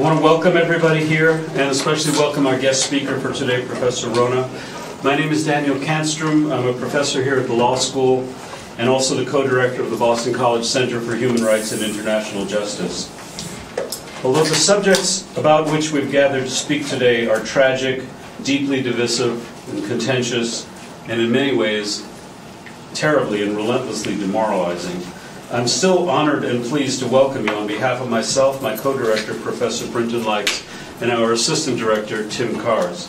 I want to welcome everybody here and especially welcome our guest speaker for today, Professor Rona. My name is Daniel Kanstroom. I'm a professor here at the law school and also the co-director of the Boston College Center for Human Rights and International Justice. Although the subjects about which we've gathered to speak today are tragic, deeply divisive, and contentious, and in many ways terribly and relentlessly demoralizing, I'm still honored and pleased to welcome you on behalf of myself, my co-director, Professor Brinton Lykes, and our assistant director, Tim Karcz.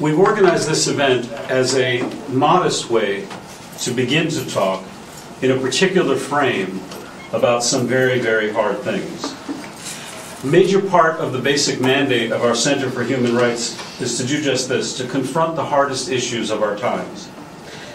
We've organized this event as a modest way to begin to talk in a particular frame about some very, very hard things. A major part of the basic mandate of our Center for Human Rights is to do just this, to confront the hardest issues of our times.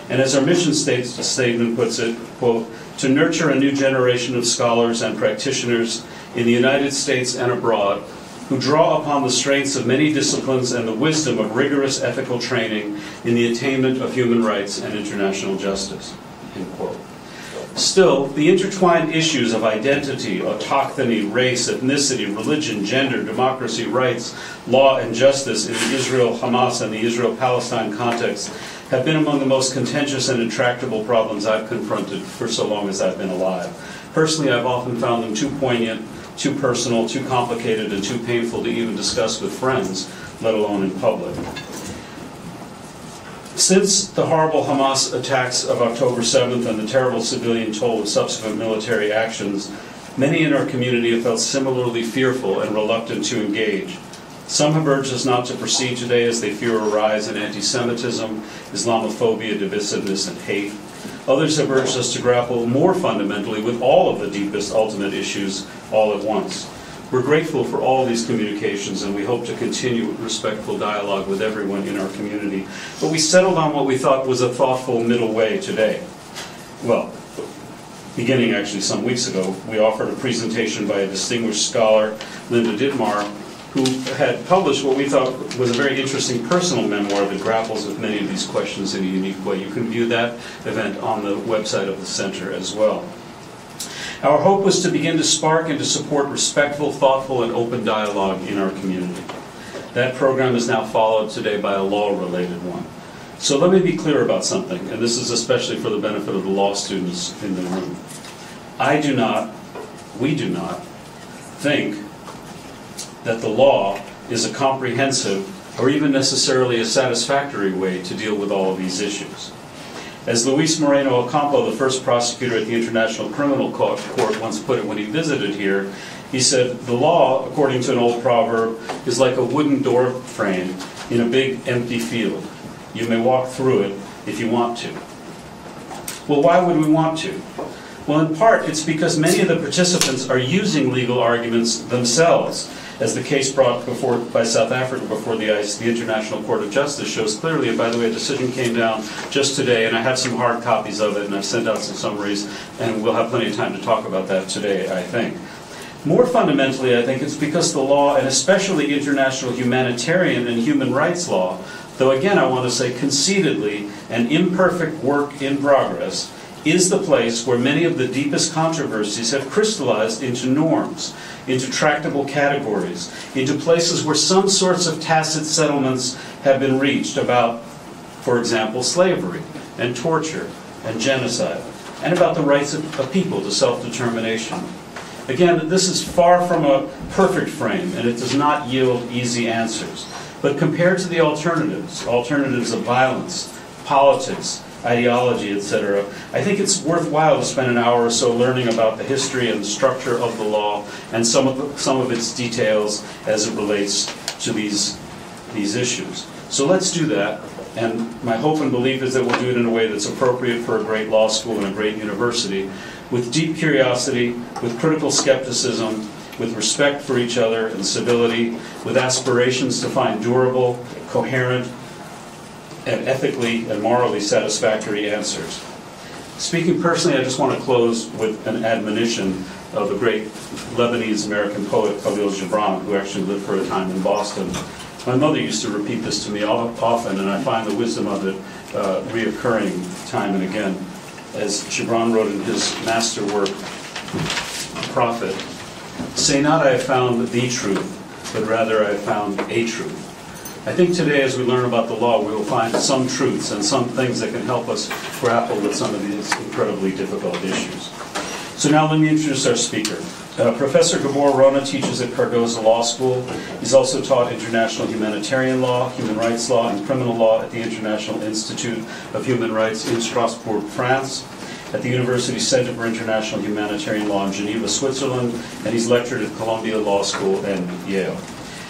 And as our mission states statement puts it, quote, to nurture a new generation of scholars and practitioners in the United States and abroad who draw upon the strengths of many disciplines and the wisdom of rigorous ethical training in the attainment of human rights and international justice. Still, the intertwined issues of identity, autochthony, race, ethnicity, religion, gender, democracy, rights, law, and justice in the Israel Hamas and the Israel Palestine context have been among the most contentious and intractable problems I've confronted for so long as I've been alive. Personally, I've often found them too poignant, too personal, too complicated, and too painful to even discuss with friends, let alone in public. Since the horrible Hamas attacks of October 7th and the terrible civilian toll of subsequent military actions, many in our community have felt similarly fearful and reluctant to engage. Some have urged us not to proceed today as they fear a rise in anti Semitism, Islamophobia, divisiveness, and hate. Others have urged us to grapple more fundamentally with all of the deepest ultimate issues all at once. We're grateful for all these communications and we hope to continue respectful dialogue with everyone in our community. But we settled on what we thought was a thoughtful middle way today. Well, beginning actually some weeks ago, we offered a presentation by a distinguished scholar, Linda Dittmar, who had published what we thought was a very interesting personal memoir that grapples with many of these questions in a unique way. You can view that event on the website of the center as well. Our hope was to begin to spark and to support respectful, thoughtful, and open dialogue in our community. That program is now followed today by a law related one. So let me be clear about something, and this is especially for the benefit of the law students in the room. I do not, we do not, think that the law is a comprehensive or even necessarily a satisfactory way to deal with all of these issues. As Luis Moreno Ocampo, the first prosecutor at the International Criminal Court, once put it when he visited here, he said, The law, according to an old proverb, is like a wooden door frame in a big empty field. You may walk through it if you want to. Well, why would we want to? Well, in part, it's because many of the participants are using legal arguments themselves as the case brought before by South Africa before the ICJ, the International Court of Justice shows clearly. And by the way, a decision came down just today, and I have some hard copies of it, and I've sent out some summaries, and we'll have plenty of time to talk about that today, I think. More fundamentally, I think it's because the law, and especially international humanitarian and human rights law, though again I want to say conceitedly an imperfect work in progress, is the place where many of the deepest controversies have crystallized into norms into tractable categories, into places where some sorts of tacit settlements have been reached about, for example, slavery and torture and genocide, and about the rights of, of people to self determination. Again, this is far from a perfect frame, and it does not yield easy answers. But compared to the alternatives, alternatives of violence, politics, ideology, etc. I think it's worthwhile to spend an hour or so learning about the history and the structure of the law and some of, the, some of its details as it relates to these, these issues. So let's do that. And my hope and belief is that we'll do it in a way that's appropriate for a great law school and a great university, with deep curiosity, with critical skepticism, with respect for each other and civility, with aspirations to find durable, coherent, and ethically and morally satisfactory answers. Speaking personally, I just want to close with an admonition of the great Lebanese American poet Khalil Gibran, who actually lived for a time in Boston. My mother used to repeat this to me often, and I find the wisdom of it uh, reoccurring time and again. As Gibran wrote in his masterwork, Prophet, Say not I have found the truth, but rather I have found a truth. I think today, as we learn about the law, we will find some truths and some things that can help us grapple with some of these incredibly difficult issues. So now let me introduce our speaker. Uh, Professor Gabor Rona teaches at Cardozo Law School. He's also taught international humanitarian law, human rights law, and criminal law at the International Institute of Human Rights in Strasbourg, France, at the University Center for International Humanitarian Law in Geneva, Switzerland, and he's lectured at Columbia Law School and Yale.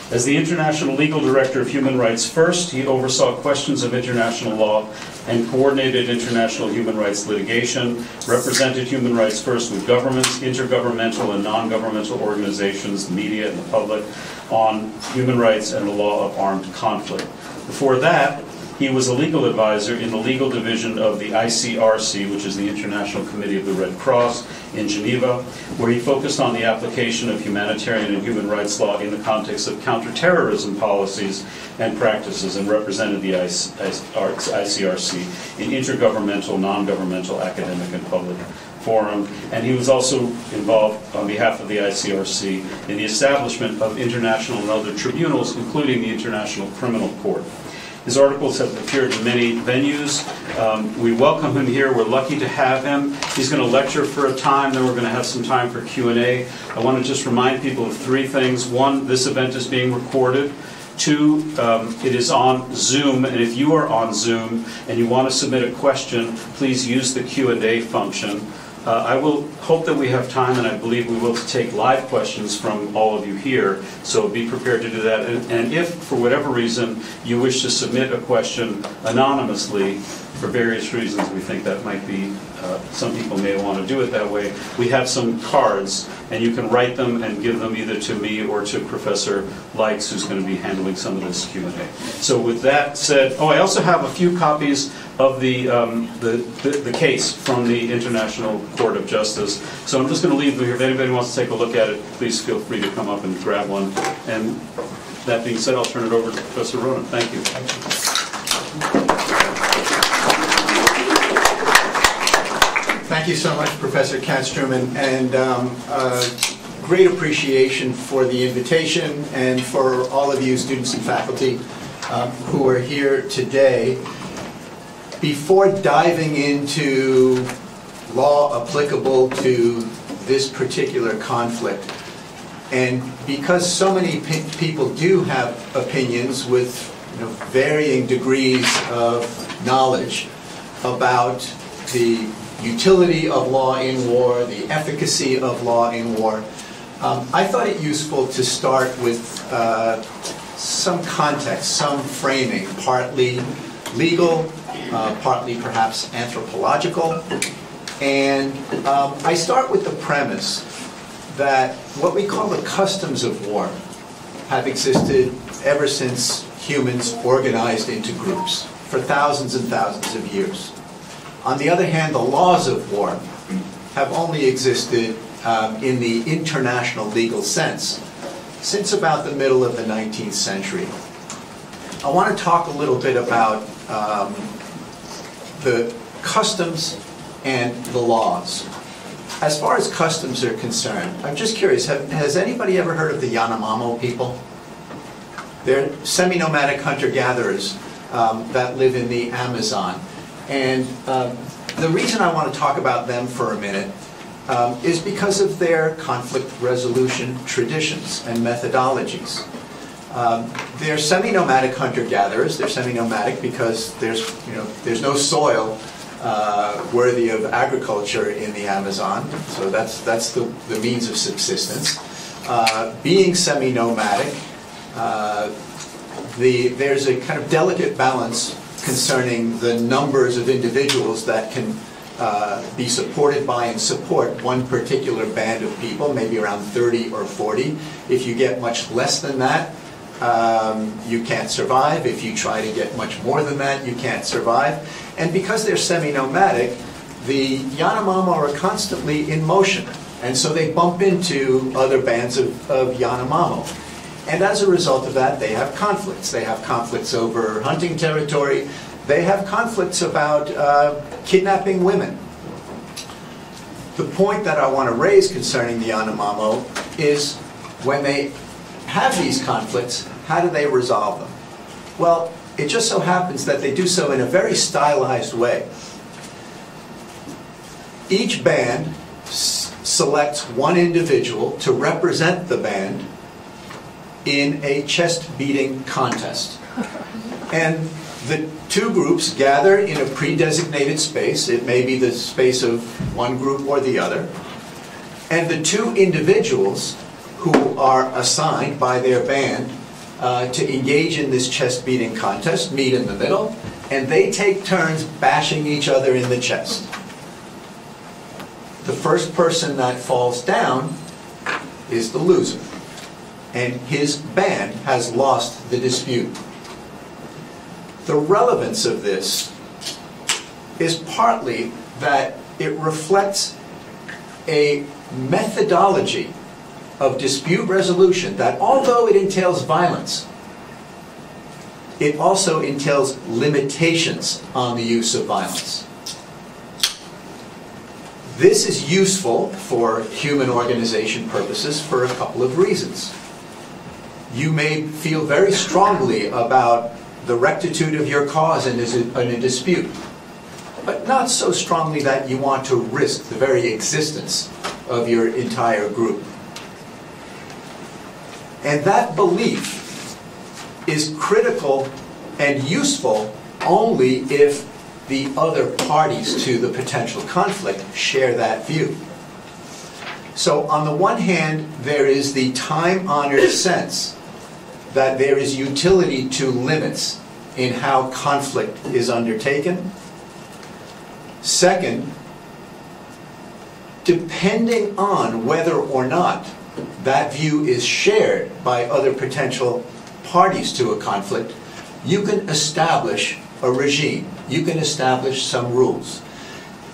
As the International Legal Director of Human Rights First, he oversaw questions of international law and coordinated international human rights litigation, represented Human Rights First with governments, intergovernmental and non-governmental organizations, media and the public on human rights and the law of armed conflict. Before that, he was a legal advisor in the legal division of the ICRC, which is the International Committee of the Red Cross in Geneva, where he focused on the application of humanitarian and human rights law in the context of counterterrorism policies and practices and represented the ICRC in intergovernmental, non-governmental, academic, and public forum, and he was also involved on behalf of the ICRC in the establishment of international and other tribunals, including the International Criminal Court. His articles have appeared in many venues. Um, we welcome him here. We're lucky to have him. He's going to lecture for a time, then we're going to have some time for Q&A. I want to just remind people of three things. One, this event is being recorded. Two, um, it is on Zoom, and if you are on Zoom and you want to submit a question, please use the Q&A function. Uh, I will hope that we have time, and I believe we will to take live questions from all of you here, so be prepared to do that. And, and if, for whatever reason, you wish to submit a question anonymously, for various reasons, we think that might be, uh, some people may want to do it that way. We have some cards, and you can write them and give them either to me or to Professor Lykes, who's going to be handling some of this Q&A. So with that said, oh, I also have a few copies of the, um, the, the, the, case from the International Court of Justice. So I'm just going to leave them here. If anybody wants to take a look at it, please feel free to come up and grab one. And that being said, I'll turn it over to Professor Rona. Thank you. Thank you so much, Professor Kanstroom, and, and um, uh, great appreciation for the invitation and for all of you students and faculty um, who are here today. Before diving into law applicable to this particular conflict, and because so many people do have opinions with you know, varying degrees of knowledge about the utility of law in war, the efficacy of law in war. Um, I thought it useful to start with uh, some context, some framing, partly legal, uh, partly perhaps anthropological. And um, I start with the premise that what we call the customs of war have existed ever since humans organized into groups for thousands and thousands of years. On the other hand, the laws of war have only existed um, in the international legal sense since about the middle of the 19th century. I want to talk a little bit about um, the customs and the laws. As far as customs are concerned, I'm just curious, have, has anybody ever heard of the Yanomamo people? They're semi-nomadic hunter-gatherers um, that live in the Amazon. And um, the reason I want to talk about them for a minute um, is because of their conflict resolution traditions and methodologies. Um, they're semi-nomadic hunter-gatherers. They're semi-nomadic because there's, you know, there's no soil uh, worthy of agriculture in the Amazon, so that's, that's the, the means of subsistence. Uh, being semi-nomadic, uh, the, there's a kind of delicate balance concerning the numbers of individuals that can uh, be supported by and support one particular band of people, maybe around 30 or 40. If you get much less than that, um, you can't survive. If you try to get much more than that, you can't survive. And because they're semi-nomadic, the Yanomamo are constantly in motion. And so they bump into other bands of, of Yanomamo. And as a result of that, they have conflicts. They have conflicts over hunting territory. They have conflicts about uh, kidnapping women. The point that I want to raise concerning the Yanomamo is when they have these conflicts, how do they resolve them? Well, it just so happens that they do so in a very stylized way. Each band selects one individual to represent the band in a chest beating contest. And the two groups gather in a pre-designated space. It may be the space of one group or the other. And the two individuals who are assigned by their band uh, to engage in this chest beating contest meet in the middle, and they take turns bashing each other in the chest. The first person that falls down is the loser, and his band has lost the dispute. The relevance of this is partly that it reflects a methodology of dispute resolution that although it entails violence, it also entails limitations on the use of violence. This is useful for human organization purposes for a couple of reasons. You may feel very strongly about the rectitude of your cause in a, in a dispute, but not so strongly that you want to risk the very existence of your entire group. And that belief is critical and useful only if the other parties to the potential conflict share that view. So, on the one hand, there is the time honored sense that there is utility to limits in how conflict is undertaken. Second, depending on whether or not that view is shared by other potential parties to a conflict, you can establish a regime. You can establish some rules.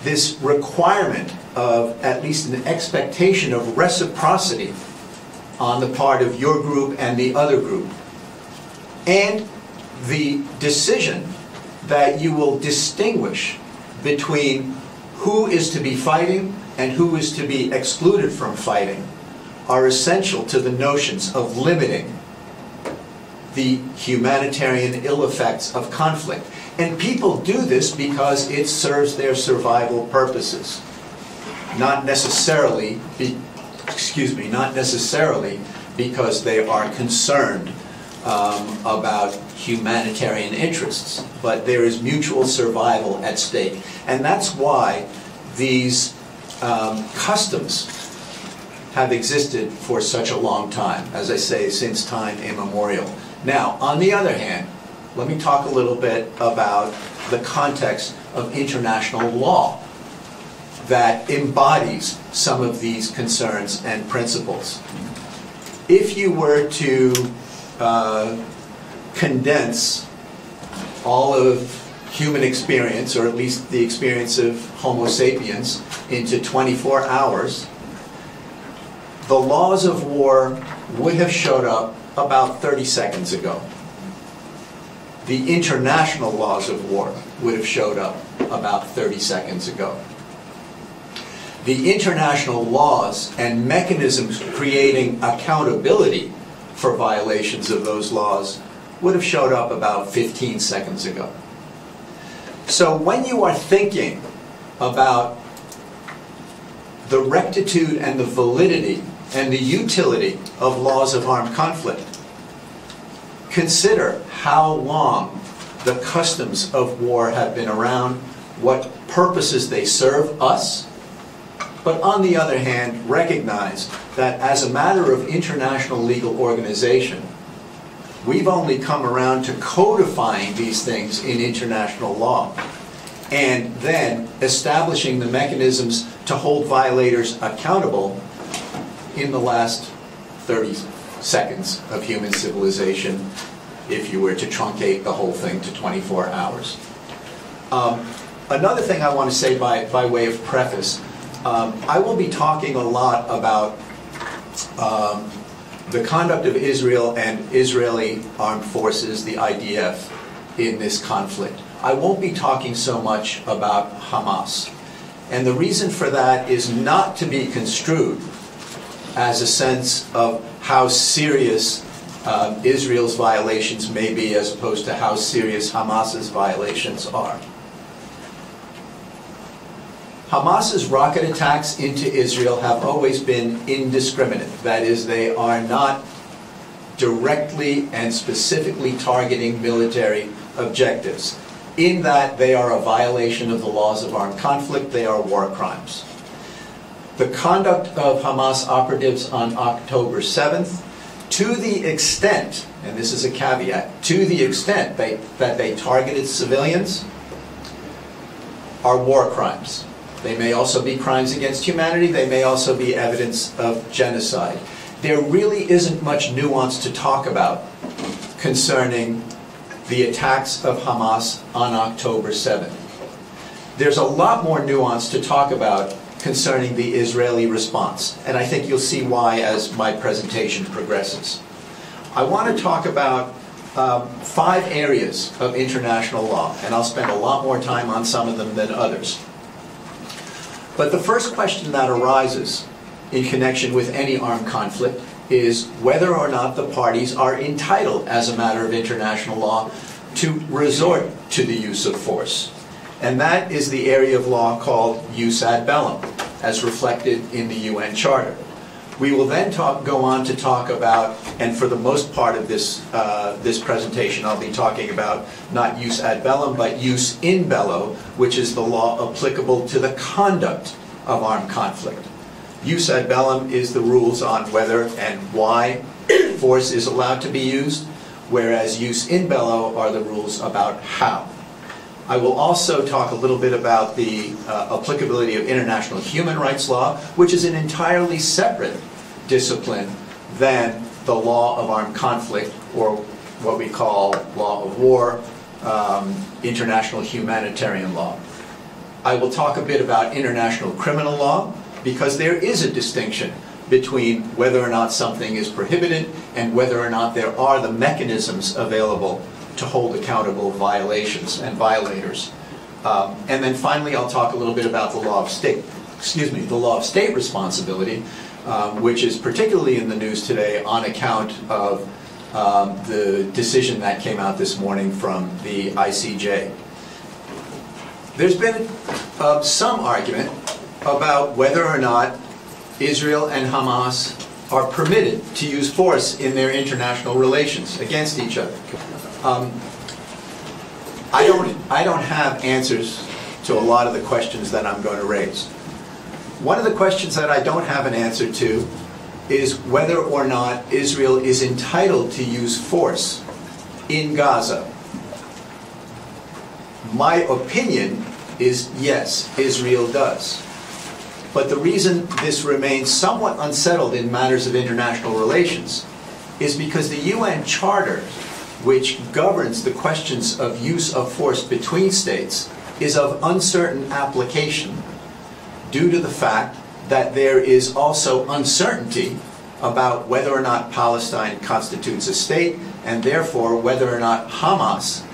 This requirement of at least an expectation of reciprocity on the part of your group and the other group, and the decision that you will distinguish between who is to be fighting and who is to be excluded from fighting are essential to the notions of limiting the humanitarian ill effects of conflict. And people do this because it serves their survival purposes. Not necessarily, be, excuse me, not necessarily because they are concerned um, about humanitarian interests, but there is mutual survival at stake. And that's why these um, customs have existed for such a long time, as I say, since time immemorial. Now, on the other hand, let me talk a little bit about the context of international law that embodies some of these concerns and principles. If you were to uh, condense all of human experience, or at least the experience of Homo sapiens, into 24 hours, the laws of war would have showed up about 30 seconds ago. The international laws of war would have showed up about 30 seconds ago. The international laws and mechanisms creating accountability for violations of those laws would have showed up about 15 seconds ago. So when you are thinking about the rectitude and the validity and the utility of laws of armed conflict, consider how long the customs of war have been around, what purposes they serve us, but on the other hand, recognize that as a matter of international legal organization, we've only come around to codifying these things in international law and then establishing the mechanisms to hold violators accountable in the last 30 seconds of human civilization if you were to truncate the whole thing to 24 hours. Um, another thing I want to say by, by way of preface, um, I will be talking a lot about um, the conduct of Israel and Israeli armed forces, the IDF, in this conflict. I won't be talking so much about Hamas. And the reason for that is not to be construed as a sense of how serious um, Israel's violations may be as opposed to how serious Hamas's violations are. Hamas's rocket attacks into Israel have always been indiscriminate. That is, they are not directly and specifically targeting military objectives. In that, they are a violation of the laws of armed conflict, they are war crimes. The conduct of Hamas operatives on October 7th, to the extent, and this is a caveat, to the extent they, that they targeted civilians, are war crimes. They may also be crimes against humanity, they may also be evidence of genocide. There really isn't much nuance to talk about concerning the attacks of Hamas on October 7th. There's a lot more nuance to talk about concerning the Israeli response, and I think you'll see why as my presentation progresses. I want to talk about um, five areas of international law, and I'll spend a lot more time on some of them than others. But the first question that arises in connection with any armed conflict is whether or not the parties are entitled, as a matter of international law, to resort to the use of force. And that is the area of law called jus ad bellum, as reflected in the UN Charter. We will then talk, go on to talk about, and for the most part of this, uh, this presentation, I'll be talking about not jus ad bellum, but jus in bello, which is the law applicable to the conduct of armed conflict. Jus ad bellum is the rules on whether and why force is allowed to be used, whereas jus in bello are the rules about how. I will also talk a little bit about the uh, applicability of international human rights law, which is an entirely separate discipline than the law of armed conflict, or what we call law of war, um, international humanitarian law. I will talk a bit about international criminal law, because there is a distinction between whether or not something is prohibited and whether or not there are the mechanisms available to hold accountable violations and violators. Um, and then finally, I'll talk a little bit about the law of state, excuse me, the law of state responsibility, um, which is particularly in the news today on account of um, the decision that came out this morning from the ICJ. There's been uh, some argument about whether or not Israel and Hamas are permitted to use force in their international relations against each other. Um, I don't, I don't have answers to a lot of the questions that I'm going to raise. One of the questions that I don't have an answer to is whether or not Israel is entitled to use force in Gaza. My opinion is yes, Israel does. But the reason this remains somewhat unsettled in matters of international relations is because the UN Charter, which governs the questions of use of force between states, is of uncertain application due to the fact that there is also uncertainty about whether or not Palestine constitutes a state, and therefore whether or not Hamas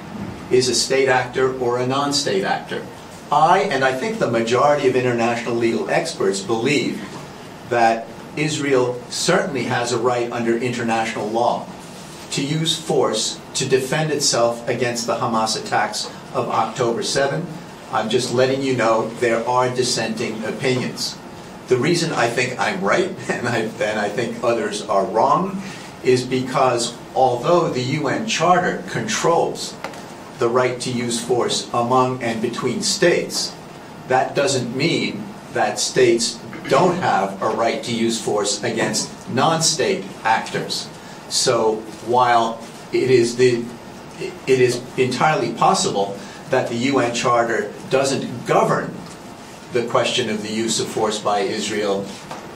is a state actor or a non state actor. I, and I think the majority of international legal experts, believe that Israel certainly has a right under international law to use force to defend itself against the Hamas attacks of October 7. I'm just letting you know there are dissenting opinions. The reason I think I'm right and I, and I think others are wrong is because although the UN Charter controls the right to use force among and between states, that doesn't mean that states don't have a right to use force against non-state actors. So while it is the it is entirely possible that the UN Charter doesn't govern the question of the use of force by Israel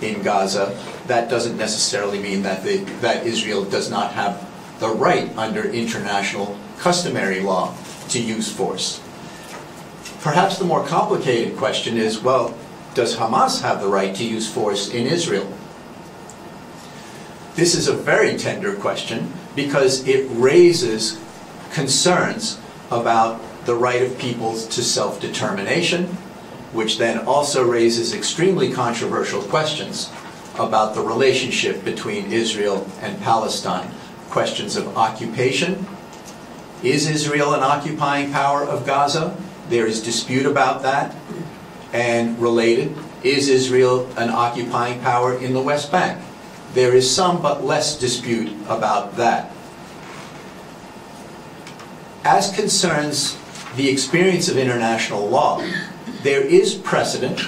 in Gaza, that doesn't necessarily mean that, the, that Israel does not have the right under international customary law to use force. Perhaps the more complicated question is well, does Hamas have the right to use force in Israel? This is a very tender question because it raises concerns about the right of peoples to self determination which then also raises extremely controversial questions about the relationship between Israel and Palestine. Questions of occupation. Is Israel an occupying power of Gaza? There is dispute about that. And related, is Israel an occupying power in the West Bank? There is some but less dispute about that. As concerns the experience of international law, there is precedent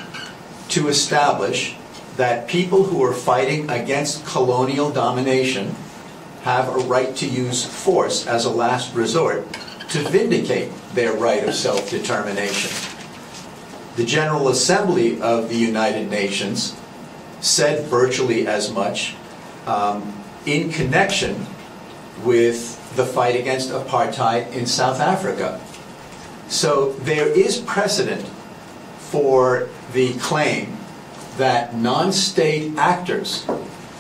to establish that people who are fighting against colonial domination have a right to use force as a last resort to vindicate their right of self-determination. The General Assembly of the United Nations said virtually as much um, in connection with the fight against apartheid in South Africa. So there is precedent for the claim that non-state actors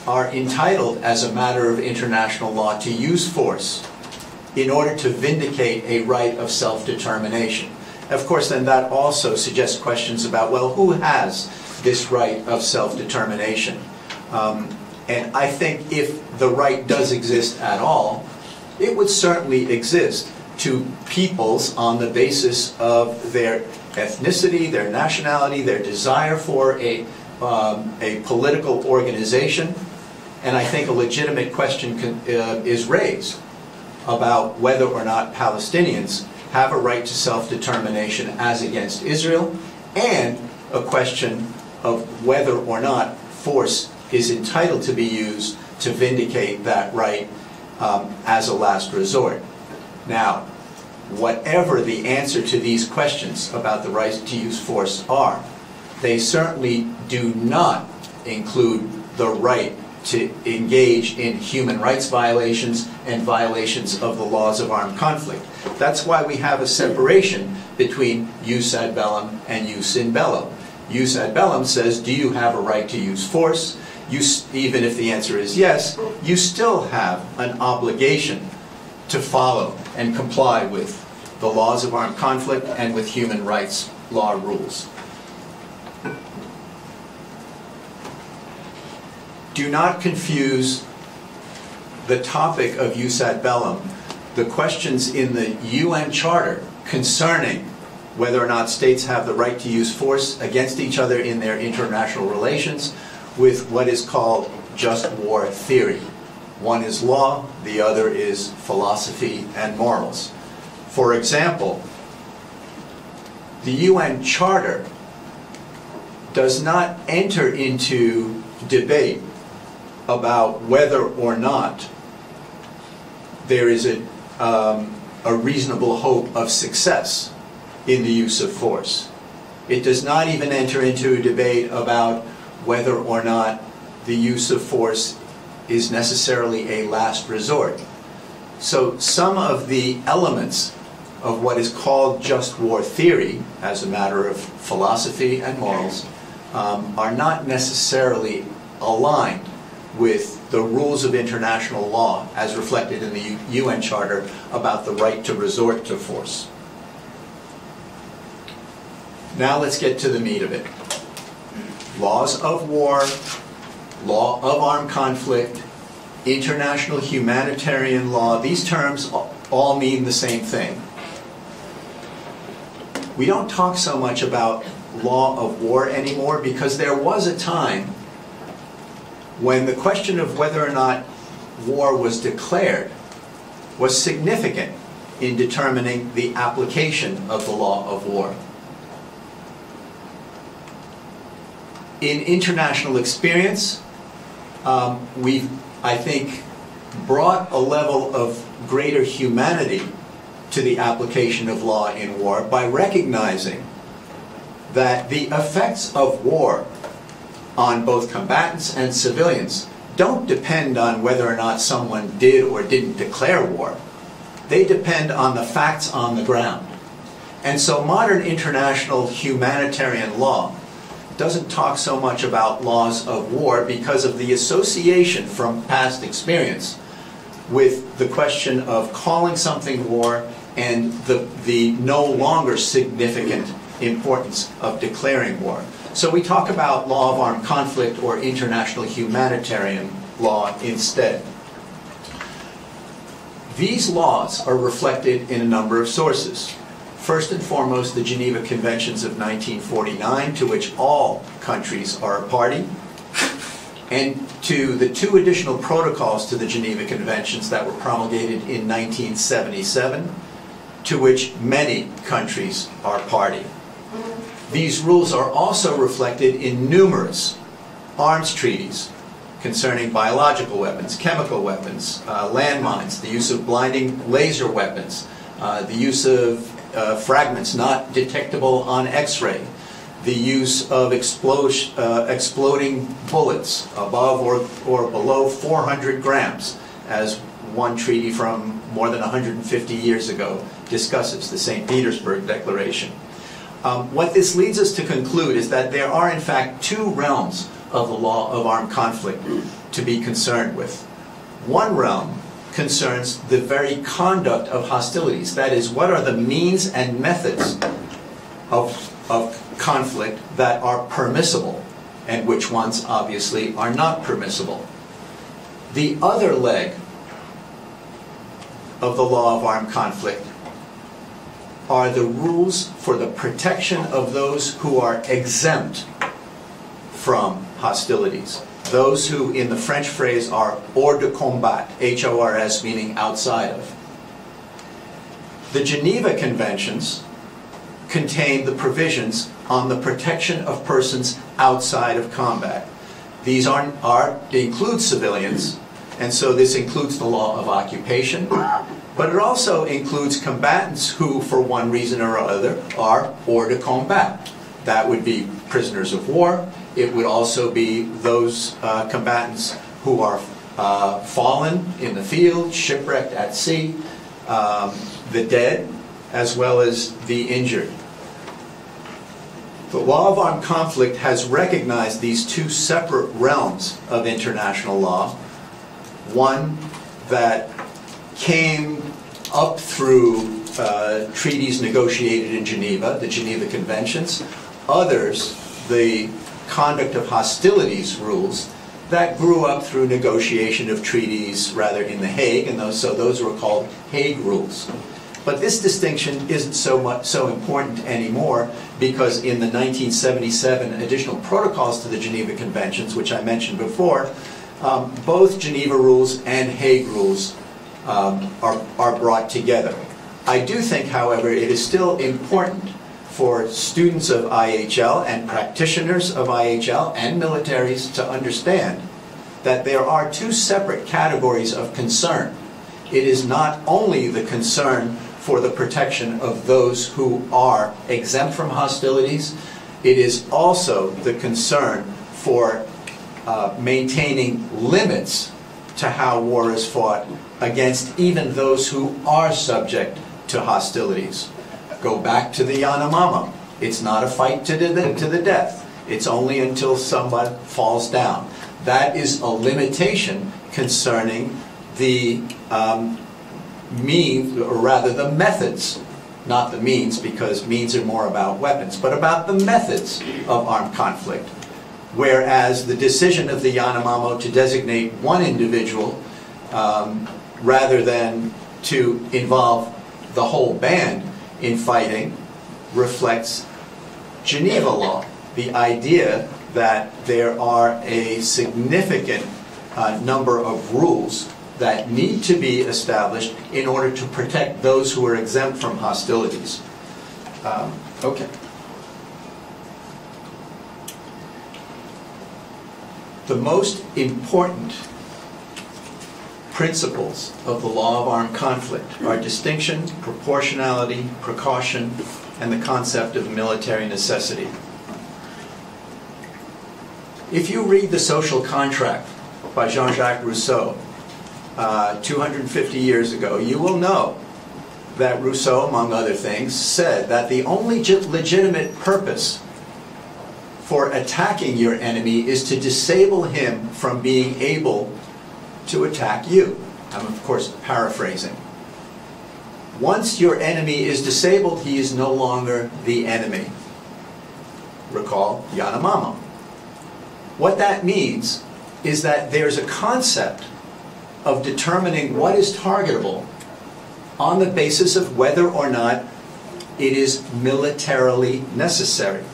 are entitled as a matter of international law to use force in order to vindicate a right of self-determination. Of course, then that also suggests questions about, well, who has this right of self-determination? Um, and I think if the right does exist at all, it would certainly exist to peoples on the basis of their ethnicity, their nationality, their desire for a, um, a political organization. And I think a legitimate question can, uh, is raised about whether or not Palestinians have a right to self-determination as against Israel, and a question of whether or not force is entitled to be used to vindicate that right um, as a last resort. Now, whatever the answer to these questions about the right to use force are, they certainly do not include the right to engage in human rights violations and violations of the laws of armed conflict. That's why we have a separation between jus ad bellum and jus in bello. Jus ad bellum says, do you have a right to use force? You, even if the answer is yes, you still have an obligation to follow and comply with the laws of armed conflict and with human rights law rules. Do not confuse the topic of jus ad bellum, the questions in the UN Charter concerning whether or not states have the right to use force against each other in their international relations with what is called just war theory. One is law, the other is philosophy and morals. For example, the UN Charter does not enter into debate about whether or not there is a, um, a reasonable hope of success in the use of force. It does not even enter into a debate about whether or not the use of force is necessarily a last resort. So some of the elements of what is called just war theory, as a matter of philosophy and morals, um, are not necessarily aligned with the rules of international law as reflected in the UN Charter about the right to resort to force. Now let's get to the meat of it. Laws of war, law of armed conflict, international humanitarian law, these terms all mean the same thing. We don't talk so much about law of war anymore because there was a time when the question of whether or not war was declared was significant in determining the application of the law of war. In international experience, um, we've, I think, brought a level of greater humanity to the application of law in war by recognizing that the effects of war on both combatants and civilians don't depend on whether or not someone did or didn't declare war. They depend on the facts on the ground. And so modern international humanitarian law doesn't talk so much about laws of war because of the association from past experience with the question of calling something war and the, the no longer significant importance of declaring war. So we talk about law of armed conflict or international humanitarian law instead. These laws are reflected in a number of sources. First and foremost, the Geneva Conventions of 1949, to which all countries are a party, and to the two additional protocols to the Geneva Conventions that were promulgated in 1977, to which many countries are party. These rules are also reflected in numerous arms treaties concerning biological weapons, chemical weapons, uh, landmines, the use of blinding laser weapons, uh, the use of uh, fragments not detectable on X-ray, the use of uh, exploding bullets above or, or below 400 grams, as one treaty from more than 150 years ago discusses, the St. Petersburg Declaration. Um, what this leads us to conclude is that there are, in fact, two realms of the law of armed conflict to be concerned with. One realm concerns the very conduct of hostilities. That is, what are the means and methods of, of conflict that are permissible and which ones obviously are not permissible. The other leg of the law of armed conflict are the rules for the protection of those who are exempt from hostilities. Those who, in the French phrase, are hors de combat, H O R S, meaning outside of. The Geneva Conventions contain the provisions on the protection of persons outside of combat. These are, are include civilians, and so this includes the law of occupation, but it also includes combatants who, for one reason or other, are hors de combat. That would be prisoners of war. It would also be those uh, combatants who are uh, fallen in the field, shipwrecked at sea, um, the dead, as well as the injured. The law of armed conflict has recognized these two separate realms of international law. One that came up through uh, treaties negotiated in Geneva, the Geneva Conventions. Others, the conduct of hostilities rules, that grew up through negotiation of treaties rather in The Hague, and those, so those were called Hague rules. But this distinction isn't so much so important anymore because in the 1977 additional protocols to the Geneva Conventions, which I mentioned before, um, both Geneva rules and Hague rules um, are, are brought together. I do think, however, it is still important for students of IHL and practitioners of IHL and militaries to understand that there are two separate categories of concern. It is not only the concern for the protection of those who are exempt from hostilities, it is also the concern for uh, maintaining limits to how war is fought against even those who are subject to hostilities. Go back to the Yanomamo. It's not a fight to the, to the death. It's only until someone falls down. That is a limitation concerning the um, means, or rather the methods, not the means, because means are more about weapons, but about the methods of armed conflict. Whereas the decision of the Yanomamo to designate one individual um, rather than to involve the whole band in fighting reflects Geneva law, the idea that there are a significant uh, number of rules that need to be established in order to protect those who are exempt from hostilities. Um, okay. The most important principles of the law of armed conflict are distinction, proportionality, precaution, and the concept of military necessity. If you read The Social Contract by Jean-Jacques Rousseau, uh, 250 years ago, you will know that Rousseau, among other things, said that the only legitimate purpose for attacking your enemy is to disable him from being able to attack you. I'm, of course, paraphrasing. Once your enemy is disabled, he is no longer the enemy. recall Yanomamo. What that means is that there's a concept of determining what is targetable on the basis of whether or not it is militarily necessary.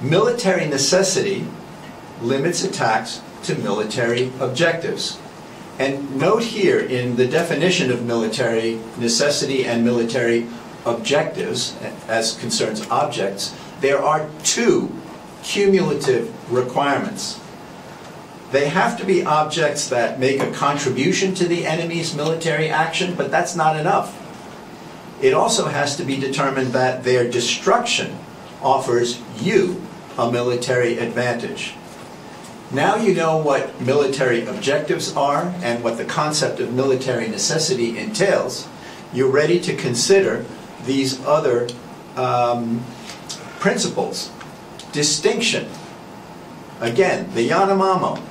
Military necessity limits attacks to military objectives. And note here in the definition of military necessity and military objectives, as concerns objects, there are two cumulative requirements. They have to be objects that make a contribution to the enemy's military action, but that's not enough. It also has to be determined that their destruction offers you a military advantage. Now you know what military objectives are and what the concept of military necessity entails. You're ready to consider these other um, principles. Distinction. Again, the Yanomamo.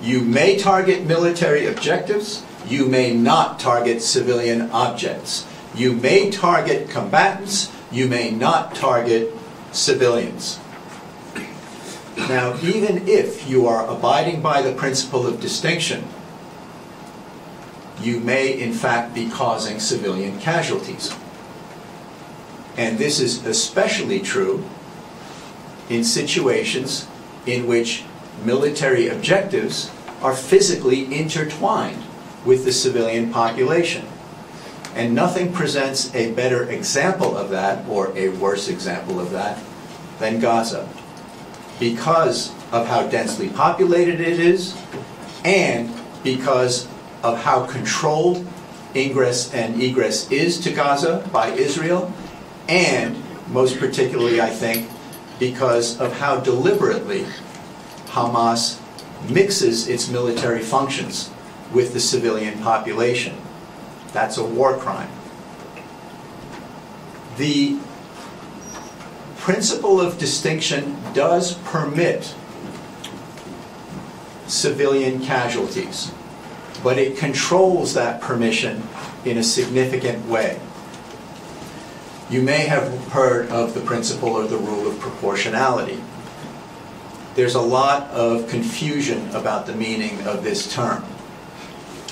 You may target military objectives, you may not target civilian objects. You may target combatants, you may not target civilians. Now, even if you are abiding by the principle of distinction, you may in fact be causing civilian casualties. And this is especially true in situations in which military objectives are physically intertwined with the civilian population. And nothing presents a better example of that, or a worse example of that, than Gaza. Because of how densely populated it is, and because of how controlled ingress and egress is to Gaza by Israel, and most particularly, I think, because of how deliberately Hamas mixes its military functions with the civilian population. That's a war crime. The principle of distinction does permit civilian casualties, but it controls that permission in a significant way. You may have heard of the principle or the rule of proportionality. There's a lot of confusion about the meaning of this term.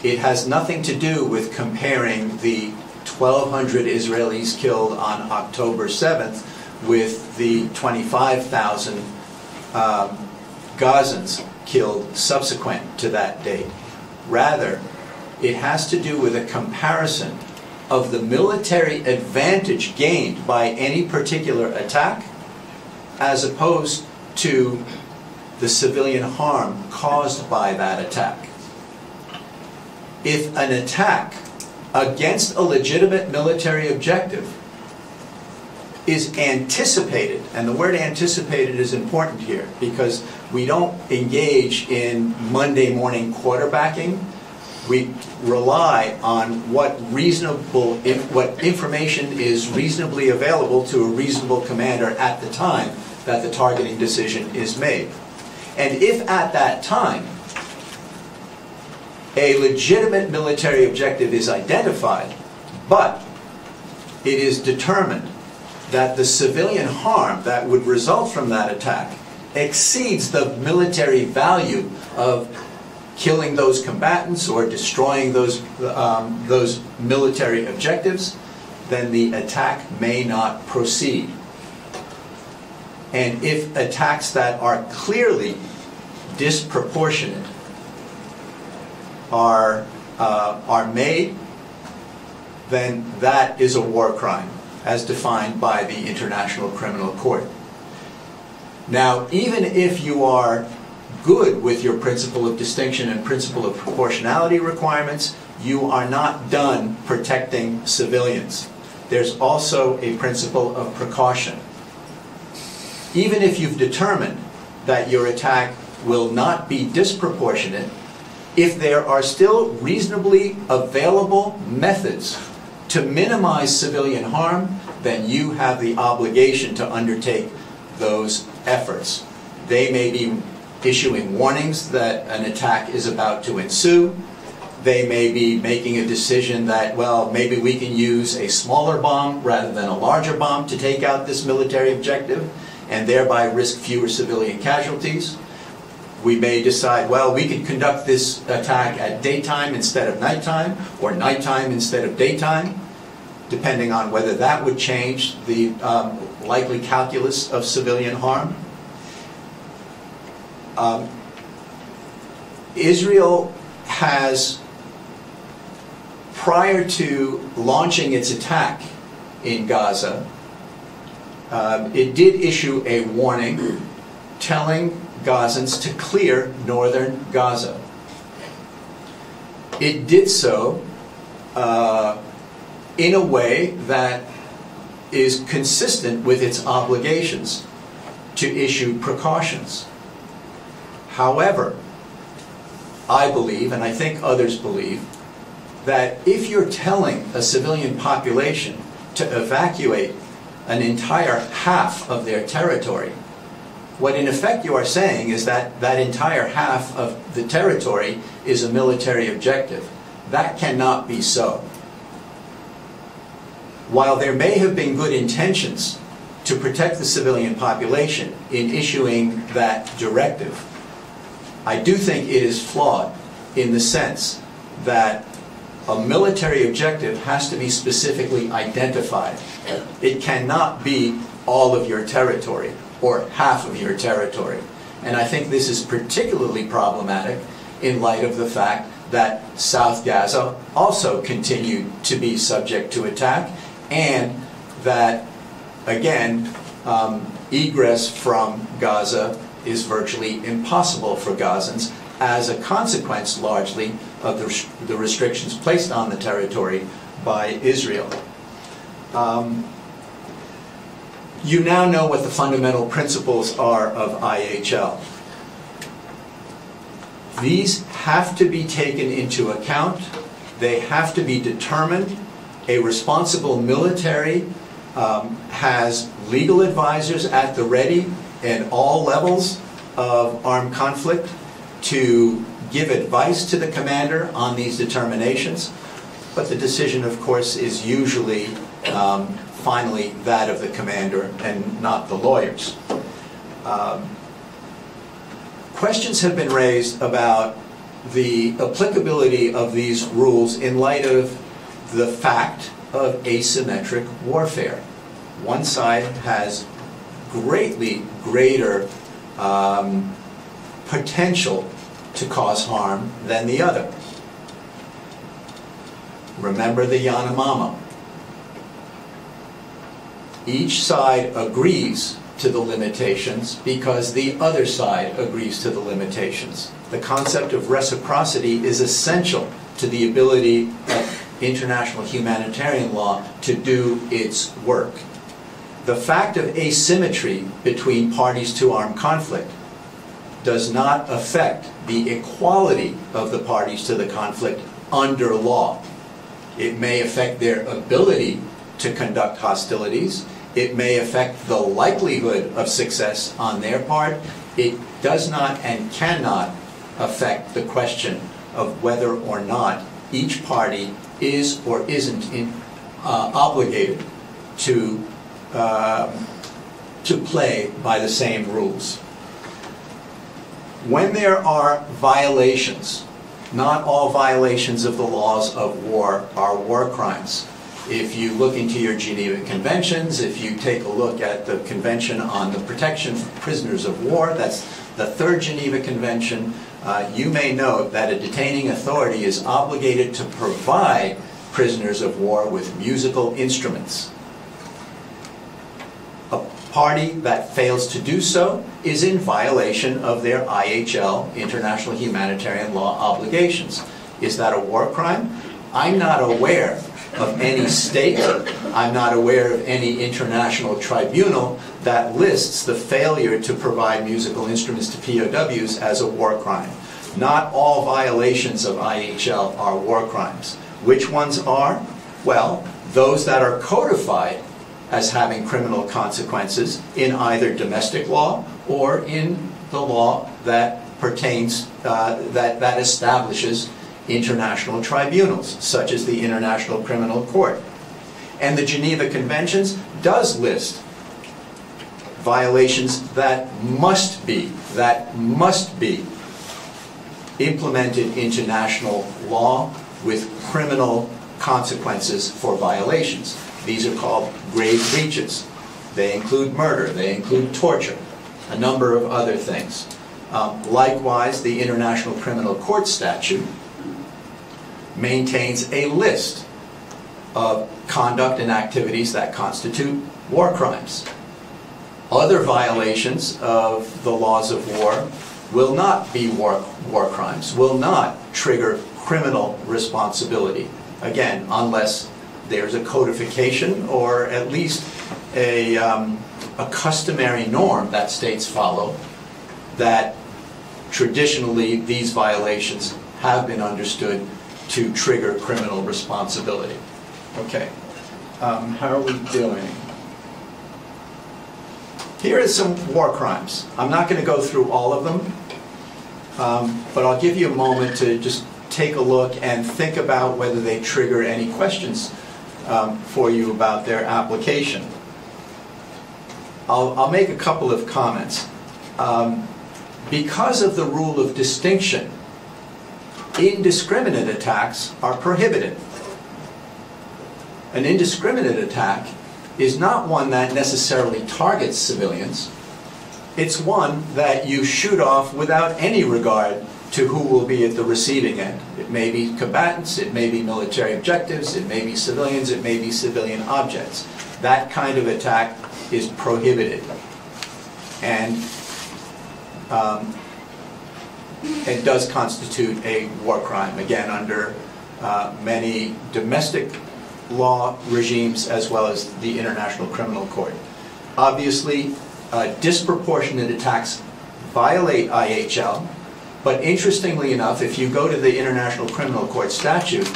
It has nothing to do with comparing the 1,200 Israelis killed on October 7th with the 25,000 um, Gazans killed subsequent to that date. Rather, it has to do with a comparison of the military advantage gained by any particular attack as opposed to the civilian harm caused by that attack. If an attack against a legitimate military objective is anticipated, and the word anticipated is important here because we don't engage in Monday morning quarterbacking. We rely on what reasonable, what information is reasonably available to a reasonable commander at the time that the targeting decision is made. And if at that time a legitimate military objective is identified, but it is determined that the civilian harm that would result from that attack exceeds the military value of killing those combatants or destroying those, um, those military objectives, then the attack may not proceed. And if attacks that are clearly disproportionate are, uh, are made, then that is a war crime as defined by the International Criminal Court. Now, even if you are good with your principle of distinction and principle of proportionality requirements, you are not done protecting civilians. There's also a principle of precaution. Even if you've determined that your attack will not be disproportionate, if there are still reasonably available methods to minimize civilian harm, then you have the obligation to undertake those efforts. They may be issuing warnings that an attack is about to ensue. They may be making a decision that, well, maybe we can use a smaller bomb rather than a larger bomb to take out this military objective. and thereby risk fewer civilian casualties. We may decide, well, we could conduct this attack at daytime instead of nighttime, or nighttime instead of daytime, depending on whether that would change the um, likely calculus of civilian harm. Um, Israel has, prior to launching its attack in Gaza, um, it did issue a warning telling Gazans to clear northern Gaza. It did so uh, in a way that is consistent with its obligations to issue precautions. However, I believe, and I think others believe, that if you're telling a civilian population to evacuate an entire half of their territory, what in effect you are saying is that that entire half of the territory is a military objective. That cannot be so. While there may have been good intentions to protect the civilian population in issuing that directive, I do think it is flawed in the sense that a military objective has to be specifically identified. It cannot be all of your territory or half of your territory. And I think this is particularly problematic in light of the fact that South Gaza also continued to be subject to attack and that, again, um, egress from Gaza is virtually impossible for Gazans as a consequence largely of the, the restrictions placed on the territory by Israel. Um, you now know what the fundamental principles are of IHL. These have to be taken into account. They have to be determined. A responsible military um, has legal advisors at the ready at all levels of armed conflict to give advice to the commander on these determinations. But the decision, of course, is usually um, finally that of the commander and not the lawyers. Um, questions have been raised about the applicability of these rules in light of the fact of asymmetric warfare. One side has greatly greater um, potential to cause harm than the other. Remember the Yanomamo. Each side agrees to the limitations because the other side agrees to the limitations. The concept of reciprocity is essential to the ability of international humanitarian law to do its work. The fact of asymmetry between parties to armed conflict does not affect the equality of the parties to the conflict under law. It may affect their ability to conduct hostilities. It may affect the likelihood of success on their part. It does not and cannot affect the question of whether or not each party is or isn't in, uh, obligated to, uh, to play by the same rules. When there are violations, not all violations of the laws of war are war crimes. If you look into your Geneva Conventions, if you take a look at the Convention on the Protection of Prisoners of War, that's the third Geneva Convention, uh, you may note that a detaining authority is obligated to provide prisoners of war with musical instruments. A party that fails to do so is in violation of their IHL, International Humanitarian Law, obligations. Is that a war crime? I'm not aware of any state, I'm not aware of any international tribunal that lists the failure to provide musical instruments to POWs as a war crime. Not all violations of IHL are war crimes. Which ones are? Well, those that are codified as having criminal consequences in either domestic law or in the law that pertains, uh, that, that establishes international tribunals, such as the International Criminal Court. And the Geneva Conventions does list violations that must be, that must be implemented into national law with criminal consequences for violations. These are called grave breaches. They include murder, they include torture, a number of other things. Um, likewise, the International Criminal Court statute maintains a list of conduct and activities that constitute war crimes. Other violations of the laws of war will not be war, war crimes, will not trigger criminal responsibility. Again, unless there's a codification or at least a, um, a customary norm that states follow that traditionally these violations have been understood to trigger criminal responsibility. Okay, um, how are we doing? Here are some war crimes. I'm not going to go through all of them, um, but I'll give you a moment to just take a look and think about whether they trigger any questions um, for you about their application. I'll, I'll make a couple of comments. Um, because of the rule of distinction, indiscriminate attacks are prohibited. An indiscriminate attack is not one that necessarily targets civilians. It's one that you shoot off without any regard to who will be at the receiving end. It may be combatants, it may be military objectives, it may be civilians, it may be civilian objects. That kind of attack is prohibited. And um, it does constitute a war crime, again, under uh, many domestic law regimes as well as the International Criminal Court. Obviously, uh, disproportionate attacks violate IHL, but interestingly enough, if you go to the International Criminal Court statute,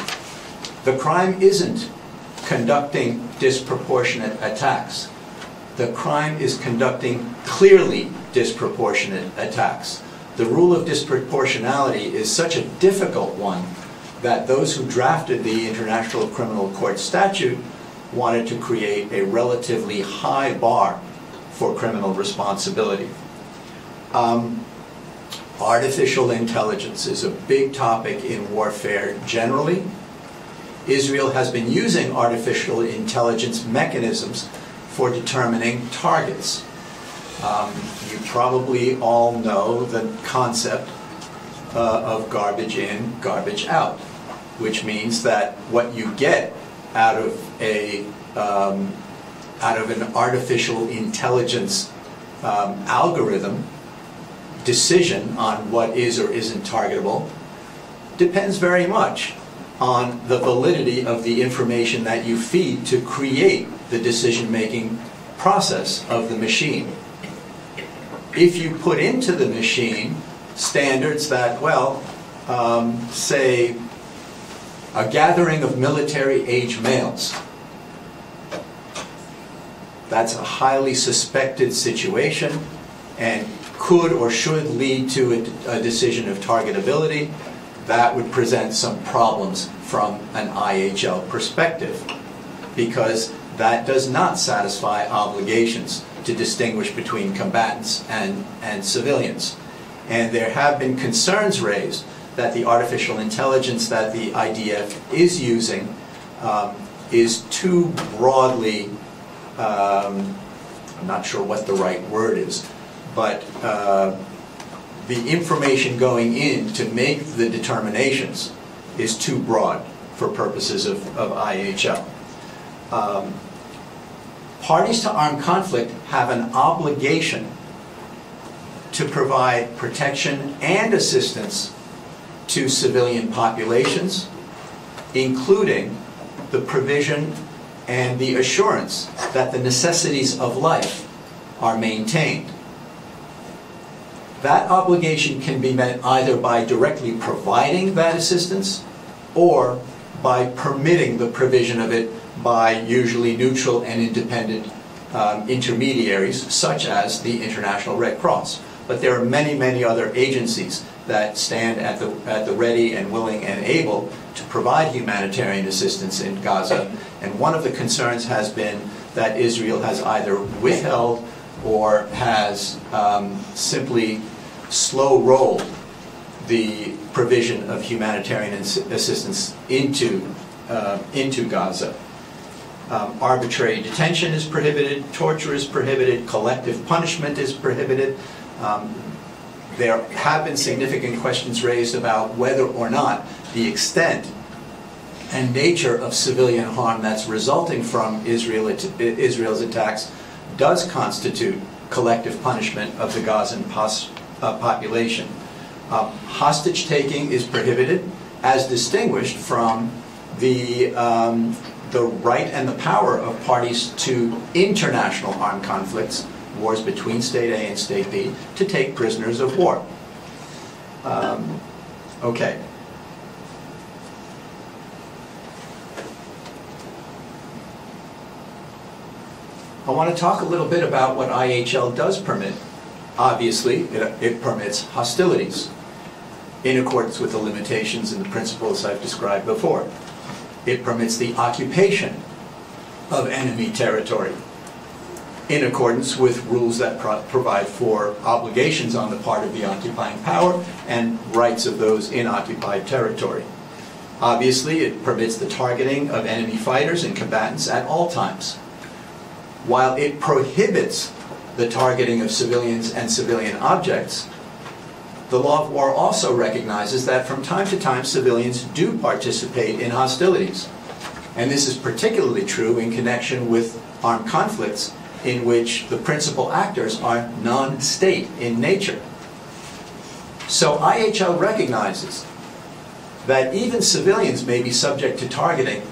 the crime isn't conducting disproportionate attacks. The crime is conducting clearly disproportionate attacks. The rule of disproportionality is such a difficult one that those who drafted the International Criminal Court statute wanted to create a relatively high bar for criminal responsibility. Um, artificial intelligence is a big topic in warfare generally. Israel has been using artificial intelligence mechanisms for determining targets. Um, you probably all know the concept uh, of garbage in, garbage out, which means that what you get out of a um, out of an artificial intelligence um, algorithm decision on what is or isn't targetable depends very much on the validity of the information that you feed to create the decision-making process of the machine. If you put into the machine standards that, well, um, say, a gathering of military-age males, that's a highly suspected situation and could or should lead to a, a decision of targetability. That would present some problems from an IHL perspective because that does not satisfy obligations to distinguish between combatants and, and civilians. And there have been concerns raised that the artificial intelligence that the IDF is using um, is too broadly, um, I'm not sure what the right word is, but uh, the information going in to make the determinations is too broad for purposes of, of IHL. Um, parties to armed conflict have an obligation to provide protection and assistance to civilian populations, including the provision and the assurance that the necessities of life are maintained. That obligation can be met either by directly providing that assistance or by permitting the provision of it by usually neutral and independent um, intermediaries, such as the International Red Cross. But there are many, many other agencies that stand at the, at the ready and willing and able to provide humanitarian assistance in Gaza. And one of the concerns has been that Israel has either withheld or has um, simply slow rolled the provision of humanitarian assistance into, uh, into Gaza. Um, arbitrary detention is prohibited, torture is prohibited, collective punishment is prohibited. Um, there have been significant questions raised about whether or not the extent and nature of civilian harm that's resulting from Israel, Israel's attacks does constitute collective punishment of the Gazan pos, uh, population. Uh, hostage taking is prohibited, as distinguished from the, um, the right and the power of parties to international armed conflicts, wars between state A and state B, to take prisoners of war. Um, okay. I want to talk a little bit about what IHL does permit. Obviously, it, it permits hostilities in accordance with the limitations and the principles I've described before. It permits the occupation of enemy territory in accordance with rules that pro provide for obligations on the part of the occupying power and rights of those in occupied territory. Obviously, it permits the targeting of enemy fighters and combatants at all times while it prohibits the targeting of civilians and civilian objects, the law of war also recognizes that from time to time civilians do participate in hostilities. And this is particularly true in connection with armed conflicts in which the principal actors are non-state in nature. So IHL recognizes that even civilians may be subject to targeting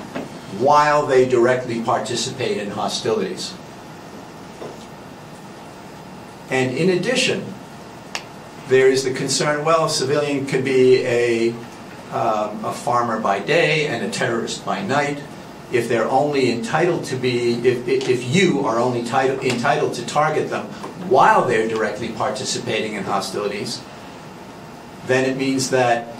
while they directly participate in hostilities. And in addition, there is the concern, well, a civilian could be a, um, a farmer by day and a terrorist by night. If they're only entitled to be, if, if you are only title, entitled to target them while they're directly participating in hostilities, then it means that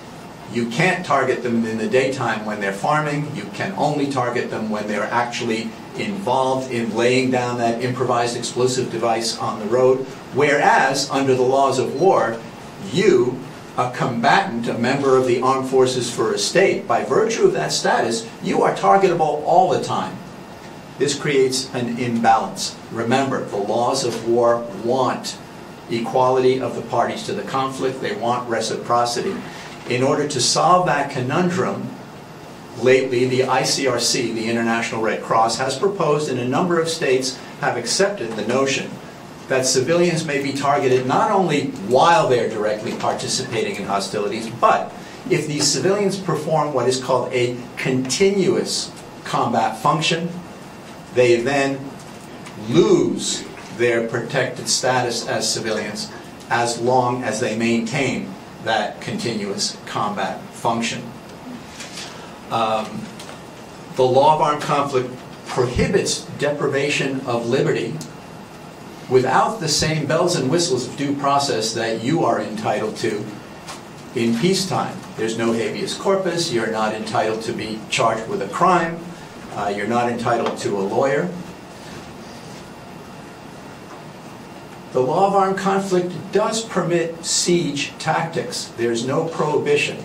you can't target them in the daytime when they're farming. You can only target them when they're actually involved in laying down that improvised explosive device on the road. Whereas, under the laws of war, you, a combatant, a member of the armed forces for a state, by virtue of that status, you are targetable all the time. This creates an imbalance. Remember, the laws of war want equality of the parties to the conflict, they want reciprocity. In order to solve that conundrum, lately the ICRC, the International Red Cross, has proposed and a number of states have accepted the notion that civilians may be targeted not only while they're directly participating in hostilities, but if these civilians perform what is called a continuous combat function, they then lose their protected status as civilians as long as they maintain that continuous combat function. Um, the law of armed conflict prohibits deprivation of liberty without the same bells and whistles of due process that you are entitled to in peacetime. There's no habeas corpus, you're not entitled to be charged with a crime, uh, you're not entitled to a lawyer. The law of armed conflict does permit siege tactics. There's no prohibition.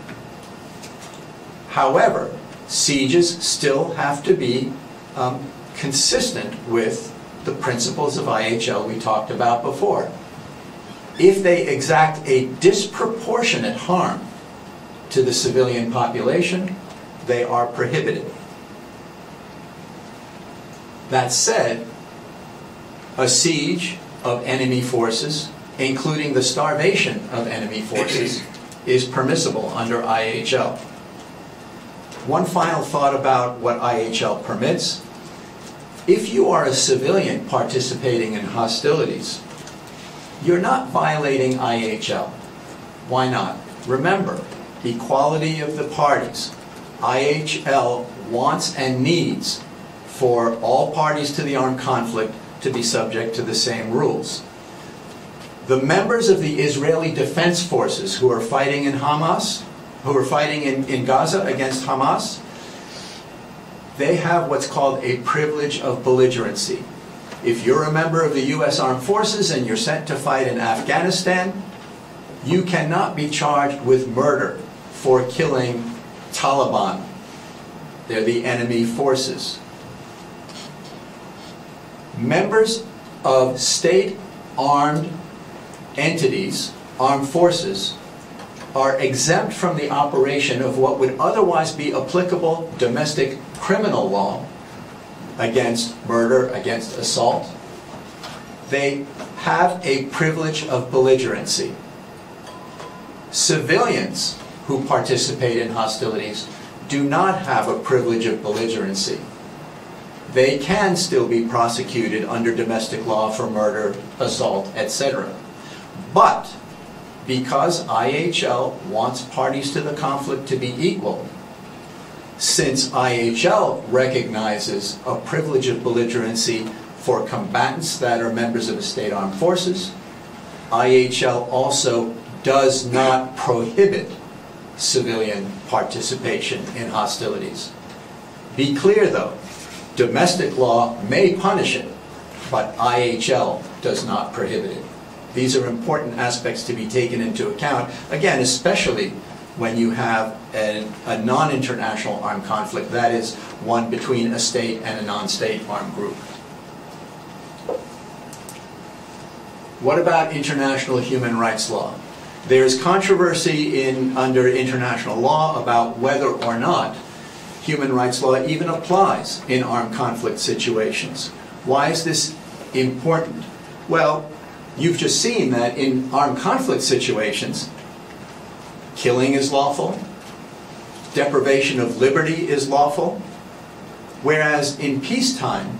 However, sieges still have to be um, consistent with the principles of IHL we talked about before. If they exact a disproportionate harm to the civilian population, they are prohibited. That said, a siege of enemy forces, including the starvation of enemy forces, is permissible under IHL. One final thought about what IHL permits. If you are a civilian participating in hostilities, you're not violating IHL. Why not? Remember, equality of the parties. IHL wants and needs for all parties to the armed conflict to be subject to the same rules. The members of the Israeli Defense Forces who are fighting in Hamas, who are fighting in, in Gaza against Hamas, they have what's called a privilege of belligerency. If you're a member of the U.S. Armed Forces and you're sent to fight in Afghanistan, you cannot be charged with murder for killing Taliban. They're the enemy forces. Members of state armed entities, armed forces, are exempt from the operation of what would otherwise be applicable domestic criminal law against murder, against assault. They have a privilege of belligerency. Civilians who participate in hostilities do not have a privilege of belligerency. They can still be prosecuted under domestic law for murder, assault, etc. But because IHL wants parties to the conflict to be equal, since IHL recognizes a privilege of belligerency for combatants that are members of the state armed forces, IHL also does not prohibit civilian participation in hostilities. Be clear though, domestic law may punish it, but IHL does not prohibit it. These are important aspects to be taken into account, again, especially when you have a, a non-international armed conflict, that is, one between a state and a non-state armed group. What about international human rights law? There's controversy in, under international law about whether or not human rights law even applies in armed conflict situations. Why is this important? Well, you've just seen that in armed conflict situations, killing is lawful, deprivation of liberty is lawful, whereas in peacetime,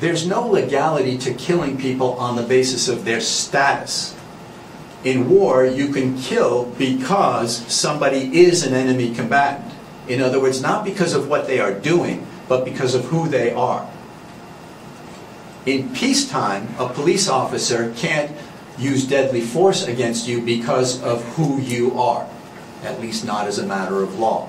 there's no legality to killing people on the basis of their status. In war, you can kill because somebody is an enemy combatant. In other words, not because of what they are doing, but because of who they are. In peacetime, a police officer can't use deadly force against you because of who you are, at least not as a matter of law.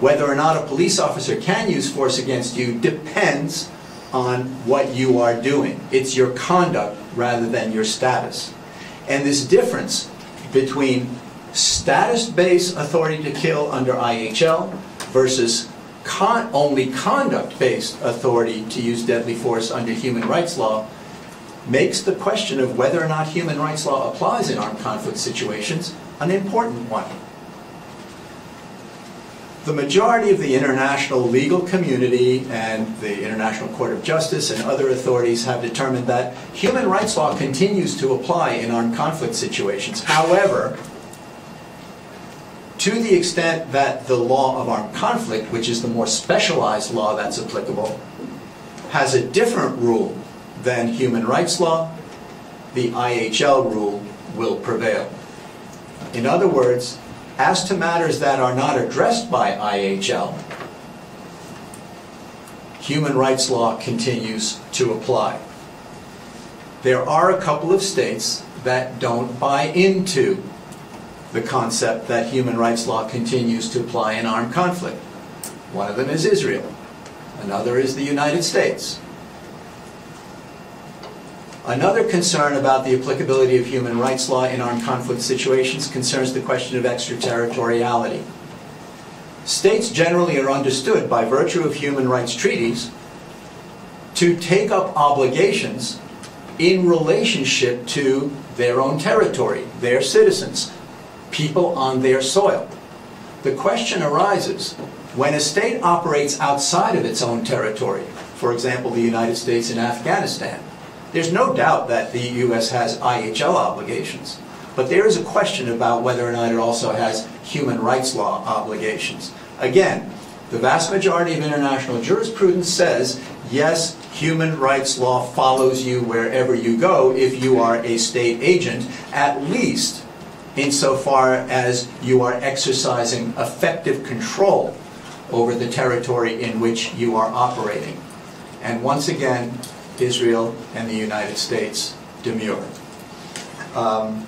Whether or not a police officer can use force against you depends on what you are doing. It's your conduct rather than your status. And this difference between status-based authority to kill under IHL versus con only conduct-based authority to use deadly force under human rights law makes the question of whether or not human rights law applies in armed conflict situations an important one the majority of the international legal community and the International Court of Justice and other authorities have determined that human rights law continues to apply in armed conflict situations. However, to the extent that the law of armed conflict, which is the more specialized law that's applicable, has a different rule than human rights law, the IHL rule will prevail. In other words, as to matters that are not addressed by IHL, human rights law continues to apply. There are a couple of states that don't buy into the concept that human rights law continues to apply in armed conflict. One of them is Israel. Another is the United States. Another concern about the applicability of human rights law in armed conflict situations concerns the question of extraterritoriality. States generally are understood by virtue of human rights treaties to take up obligations in relationship to their own territory, their citizens, people on their soil. The question arises when a state operates outside of its own territory, for example, the United States in Afghanistan, there's no doubt that the U.S. has IHL obligations, but there is a question about whether or not it also has human rights law obligations. Again, the vast majority of international jurisprudence says, yes, human rights law follows you wherever you go if you are a state agent, at least insofar as you are exercising effective control over the territory in which you are operating. And once again, Israel and the United States demur. Um,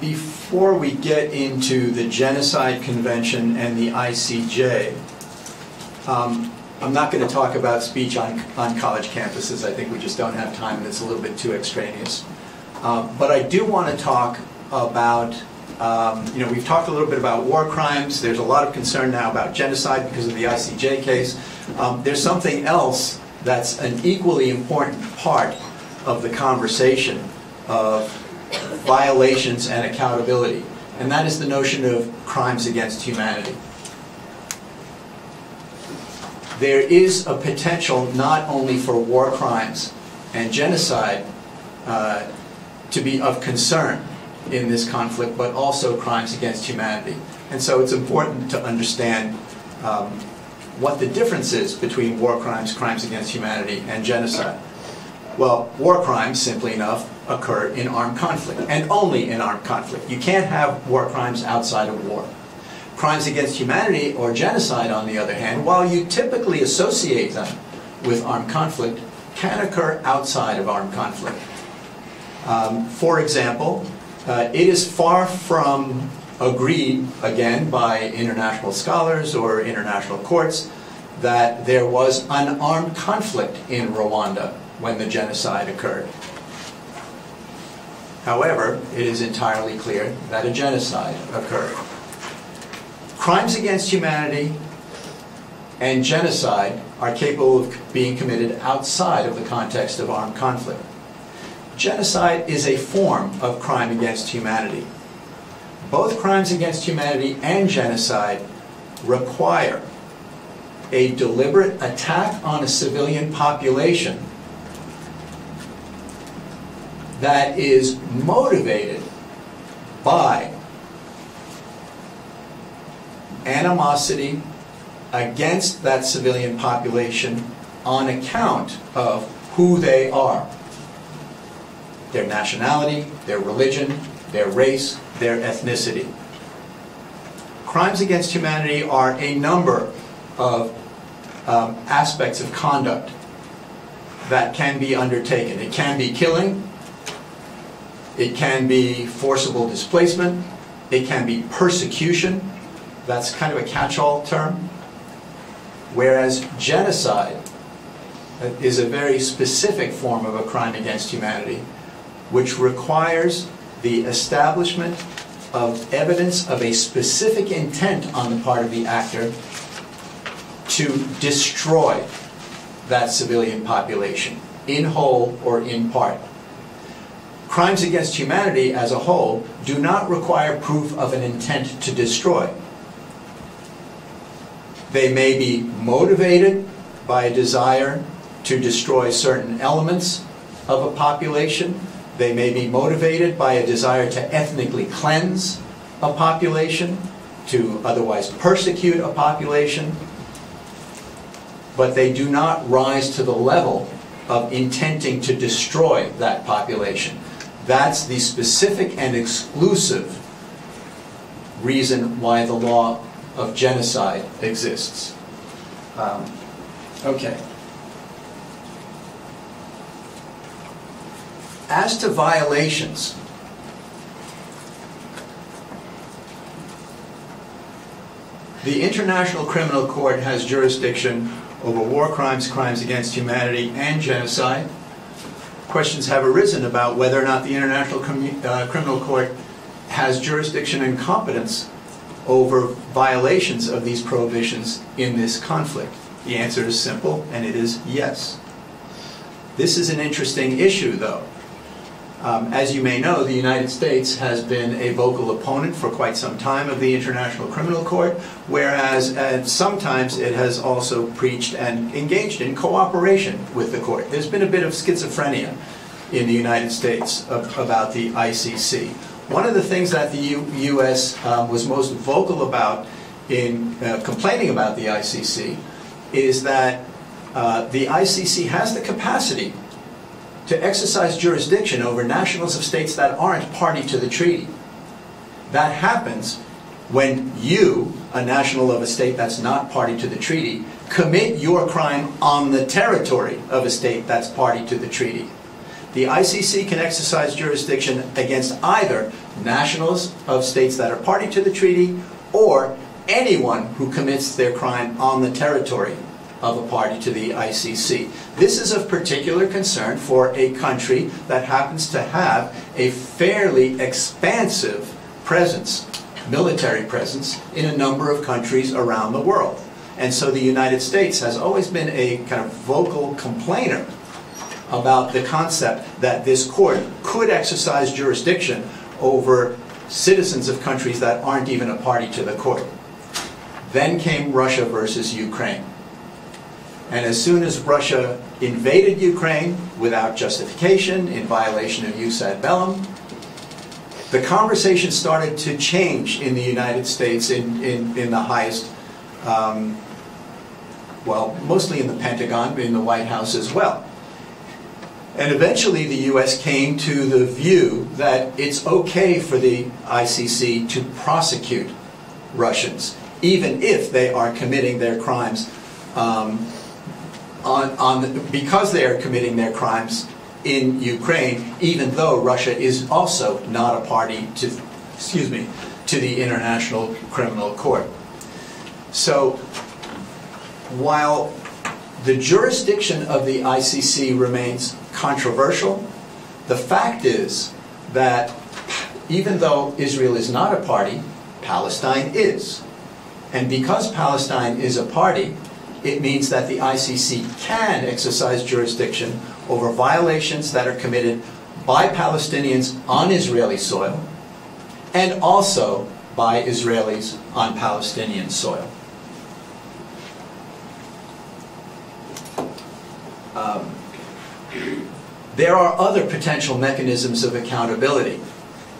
Before we get into the Genocide Convention and the ICJ, um, I'm not going to talk about speech on, on college campuses. I think we just don't have time, and it's a little bit too extraneous. Um, But I do want to talk about, um, you know, we've talked a little bit about war crimes. There's a lot of concern now about genocide because of the ICJ case. Um, There's something else that's an equally important part of the conversation of violations and accountability, and that is the notion of crimes against humanity. There is a potential not only for war crimes and genocide uh, to be of concern in this conflict, but also crimes against humanity. And so it's important to understand um, what the difference is between war crimes, crimes against humanity, and genocide. Well, war crimes, simply enough, occur in armed conflict, and only in armed conflict. You can't have war crimes outside of war. Crimes against humanity or genocide, on the other hand, while you typically associate them with armed conflict, can occur outside of armed conflict. Um, for example, uh, it is far from agreed, again, by international scholars or international courts, that there was an armed conflict in Rwanda when the genocide occurred. However, it is entirely clear that a genocide occurred. Crimes against humanity and genocide are capable of being committed outside of the context of armed conflict. Genocide is a form of crime against humanity. Both crimes against humanity and genocide require a deliberate attack on a civilian population that is motivated by animosity against that civilian population on account of who they are their nationality, their religion, their race, their ethnicity. Crimes against humanity are a number of um, aspects of conduct that can be undertaken. It can be killing, it can be forcible displacement, it can be persecution, that's kind of a catch-all term. Whereas genocide is a very specific form of a crime against humanity which requires the establishment of evidence of a specific intent on the part of the actor to destroy that civilian population, in whole or in part. Crimes against humanity as a whole do not require proof of an intent to destroy. They may be motivated by a desire to destroy certain elements of a population, they may be motivated by a desire to ethnically cleanse a population, to otherwise persecute a population, but they do not rise to the level of intending to destroy that population. That's the specific and exclusive reason why the law of genocide exists. Um, okay. As to violations, the International Criminal Court has jurisdiction over war crimes, crimes against humanity, and genocide. Questions have arisen about whether or not the International uh, Criminal Court has jurisdiction and competence over violations of these prohibitions in this conflict. The answer is simple, and it is yes. This is an interesting issue, though. Um, as you may know, the United States has been a vocal opponent for quite some time of the International Criminal Court, whereas uh, sometimes it has also preached and engaged in cooperation with the court. There's been a bit of schizophrenia in the United States of, about the ICC. One of the things that the U U.S. Um, was most vocal about in uh, complaining about the ICC is that uh, the ICC has the capacity to exercise jurisdiction over nationals of states that aren't party to the treaty. That happens when you, a national of a state that's not party to the treaty, commit your crime on the territory of a state that's party to the treaty. The ICC can exercise jurisdiction against either nationals of states that are party to the treaty or anyone who commits their crime on the territory of a party to the ICC. This is of particular concern for a country that happens to have a fairly expansive presence, military presence, in a number of countries around the world. And so the United States has always been a kind of vocal complainer about the concept that this court could exercise jurisdiction over citizens of countries that aren't even a party to the court. Then came Russia versus Ukraine. And as soon as Russia invaded Ukraine without justification, in violation of jus ad bellum, the conversation started to change in the United States in, in, in the highest, um, well, mostly in the Pentagon, but in the White House as well. And eventually the US came to the view that it's okay for the ICC to prosecute Russians, even if they are committing their crimes um, on, on the, because they are committing their crimes in Ukraine, even though Russia is also not a party to, excuse me, to the International Criminal Court. So, while the jurisdiction of the ICC remains controversial, the fact is that even though Israel is not a party, Palestine is. And because Palestine is a party, it means that the ICC can exercise jurisdiction over violations that are committed by Palestinians on Israeli soil and also by Israelis on Palestinian soil. Um, there are other potential mechanisms of accountability.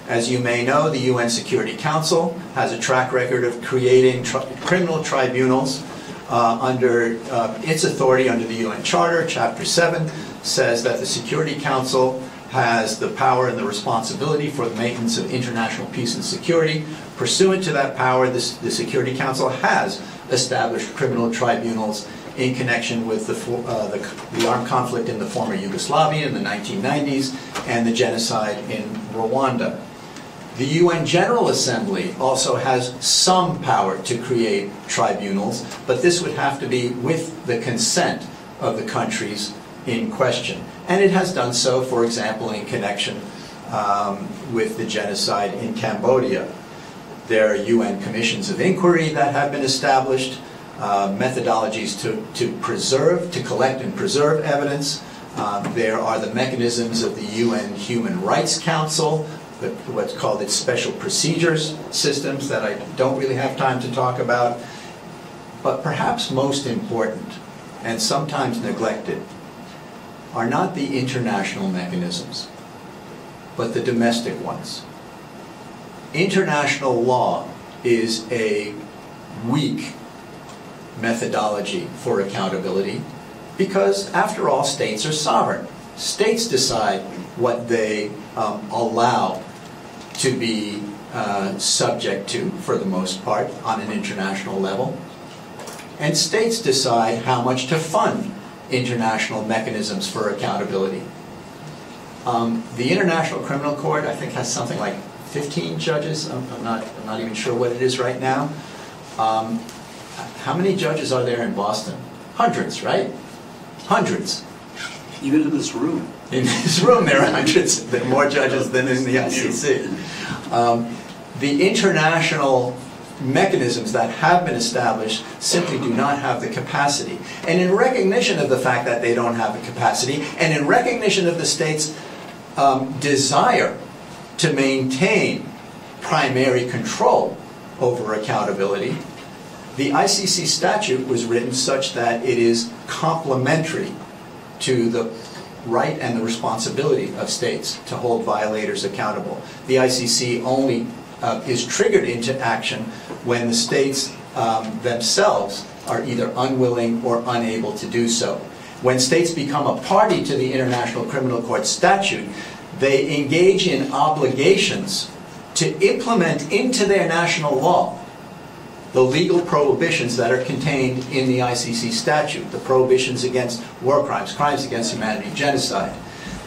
As you may know, the UN Security Council has a track record of creating tri criminal tribunals uh, under uh, its authority under the UN Charter. Chapter 7 says that the Security Council has the power and the responsibility for the maintenance of international peace and security. Pursuant to that power, this, the Security Council has established criminal tribunals in connection with the, uh, the, the, armed conflict in the former Yugoslavia in the 1990s and the genocide in Rwanda. The UN General Assembly also has some power to create tribunals, but this would have to be with the consent of the countries in question. And it has done so, for example, in connection um, with the genocide in Cambodia. There are UN commissions of inquiry that have been established, uh, methodologies to, to preserve, to collect and preserve evidence. Um, there are the mechanisms of the UN Human Rights Council, what's called its special procedures systems that I don't really have time to talk about. But perhaps most important, and sometimes neglected, are not the international mechanisms, but the domestic ones. International law is a weak methodology for accountability because, after all, states are sovereign. States decide what they um, allow to be uh, subject to, for the most part, on an international level. And states decide how much to fund international mechanisms for accountability. Um, the International Criminal Court, I think, has something like 15 judges. I'm, I'm not, I'm not even sure what it is right now. Um, how many judges are there in Boston? Hundreds, right? Hundreds. Even in this room. In this room, there are hundreds. There are more judges than in the ICC. Um, the international mechanisms that have been established simply do not have the capacity. And in recognition of the fact that they don't have the capacity, and in recognition of the state's um, desire to maintain primary control over accountability, the ICC statute was written such that it is complementary to the right and the responsibility of states to hold violators accountable. The ICC only uh, is triggered into action when the states um, themselves are either unwilling or unable to do so. When states become a party to the International Criminal Court statute, they engage in obligations to implement into their national law the legal prohibitions that are contained in the ICC statute, the prohibitions against war crimes, crimes against humanity, genocide.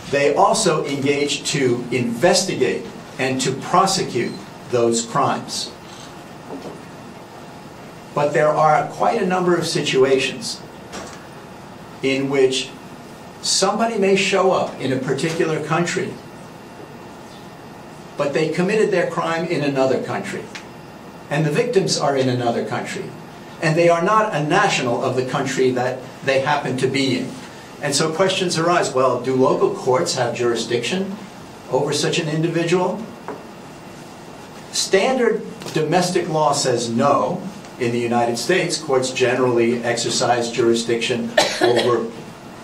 They also engage to investigate and to prosecute those crimes. But there are quite a number of situations in which somebody may show up in a particular country, but they committed their crime in another country, and the victims are in another country, and they are not a national of the country that they happen to be in. And so questions arise, well, do local courts have jurisdiction over such an individual? Standard domestic law says no. In the United States, courts generally exercise jurisdiction over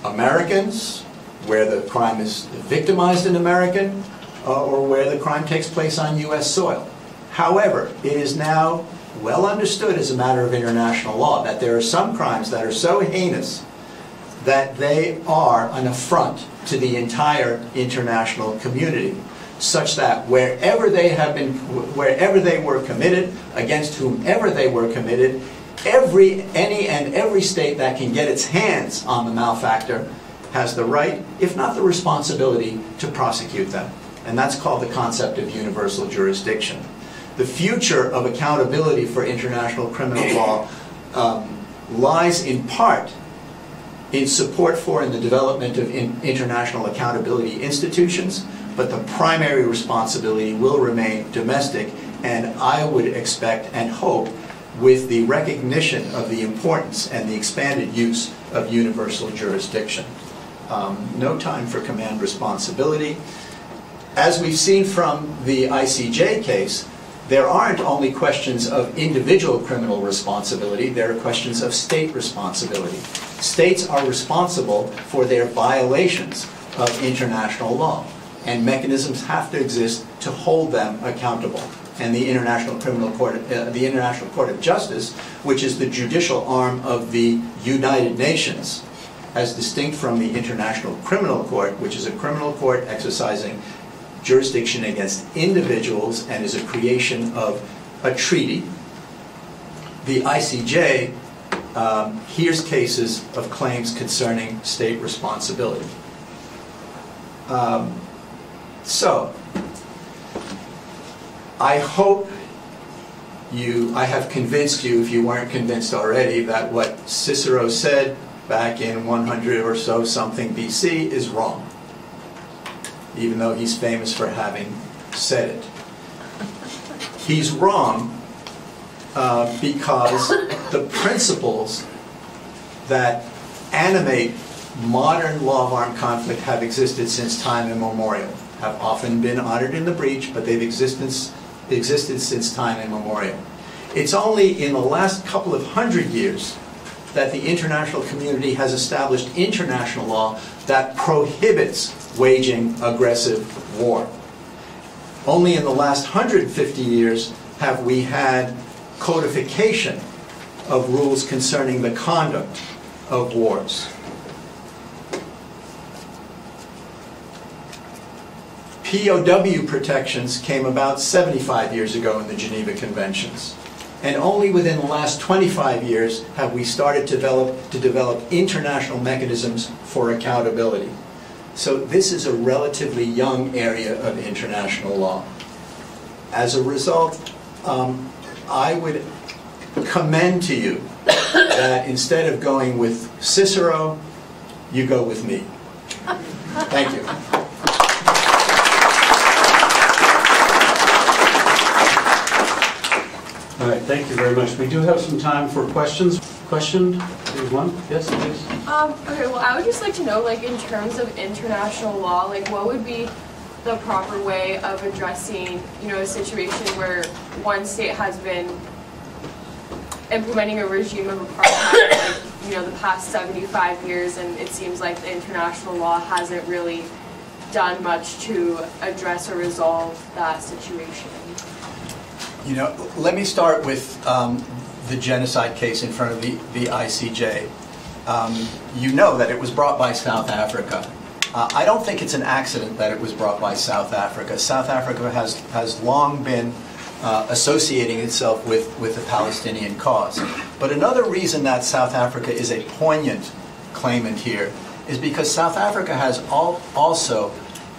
Americans, where the crime is victimized an American, uh, or where the crime takes place on U.S. soil. However, it is now well understood as a matter of international law that there are some crimes that are so heinous that they are an affront to the entire international community, such that wherever they have been, wherever they were committed, against whomever they were committed, every, any and every state that can get its hands on the malefactor has the right, if not the responsibility, to prosecute them. And that's called the concept of universal jurisdiction. The future of accountability for international criminal law um, lies in part in support for and the development of in international accountability institutions, but the primary responsibility will remain domestic, and I would expect and hope with the recognition of the importance and the expanded use of universal jurisdiction. Um, no time for command responsibility. As we've seen from the ICJ case, there aren't only questions of individual criminal responsibility, there are questions of state responsibility. States are responsible for their violations of international law, and mechanisms have to exist to hold them accountable. And the International Criminal Court, uh, the International Court of Justice, which is the judicial arm of the United Nations, as distinct from the International Criminal Court, which is a criminal court exercising jurisdiction against individuals and is a creation of a treaty. The ICJ um, hears cases of claims concerning state responsibility. Um, so, I hope you, I have convinced you, if you weren't convinced already, that what Cicero said back in 100 or so something BC is wrong even though he's famous for having said it. He's wrong uh, because the principles that animate modern law of armed conflict have existed since time immemorial, have often been honored in the breach, but they've existed since time immemorial. It's only in the last couple of hundred years that the international community has established international law that prohibits waging aggressive war. Only in the last 150 years have we had codification of rules concerning the conduct of wars. POW protections came about 75 years ago in the Geneva Conventions. And only within the last 25 years have we started to develop, to develop international mechanisms for accountability. So this is a relatively young area of international law. As a result, um, I would commend to you that instead of going with Cicero, you go with me. Thank you. All right, thank you very much. We do have some time for questions. Question, there's one, yes, please? Um, okay, well, I would just like to know, like, in terms of international law, like, what would be the proper way of addressing, you know, a situation where one state has been implementing a regime of apartheid, like, you know, the past 75 years, and it seems like the international law hasn't really done much to address or resolve that situation. You know, let me start with um, the genocide case in front of the, the ICJ. Um, you know that it was brought by South Africa. Uh, I don't think it's an accident that it was brought by South Africa. South Africa has, has long been uh, associating itself with, with the Palestinian cause. But another reason that South Africa is a poignant claimant here is because South Africa has also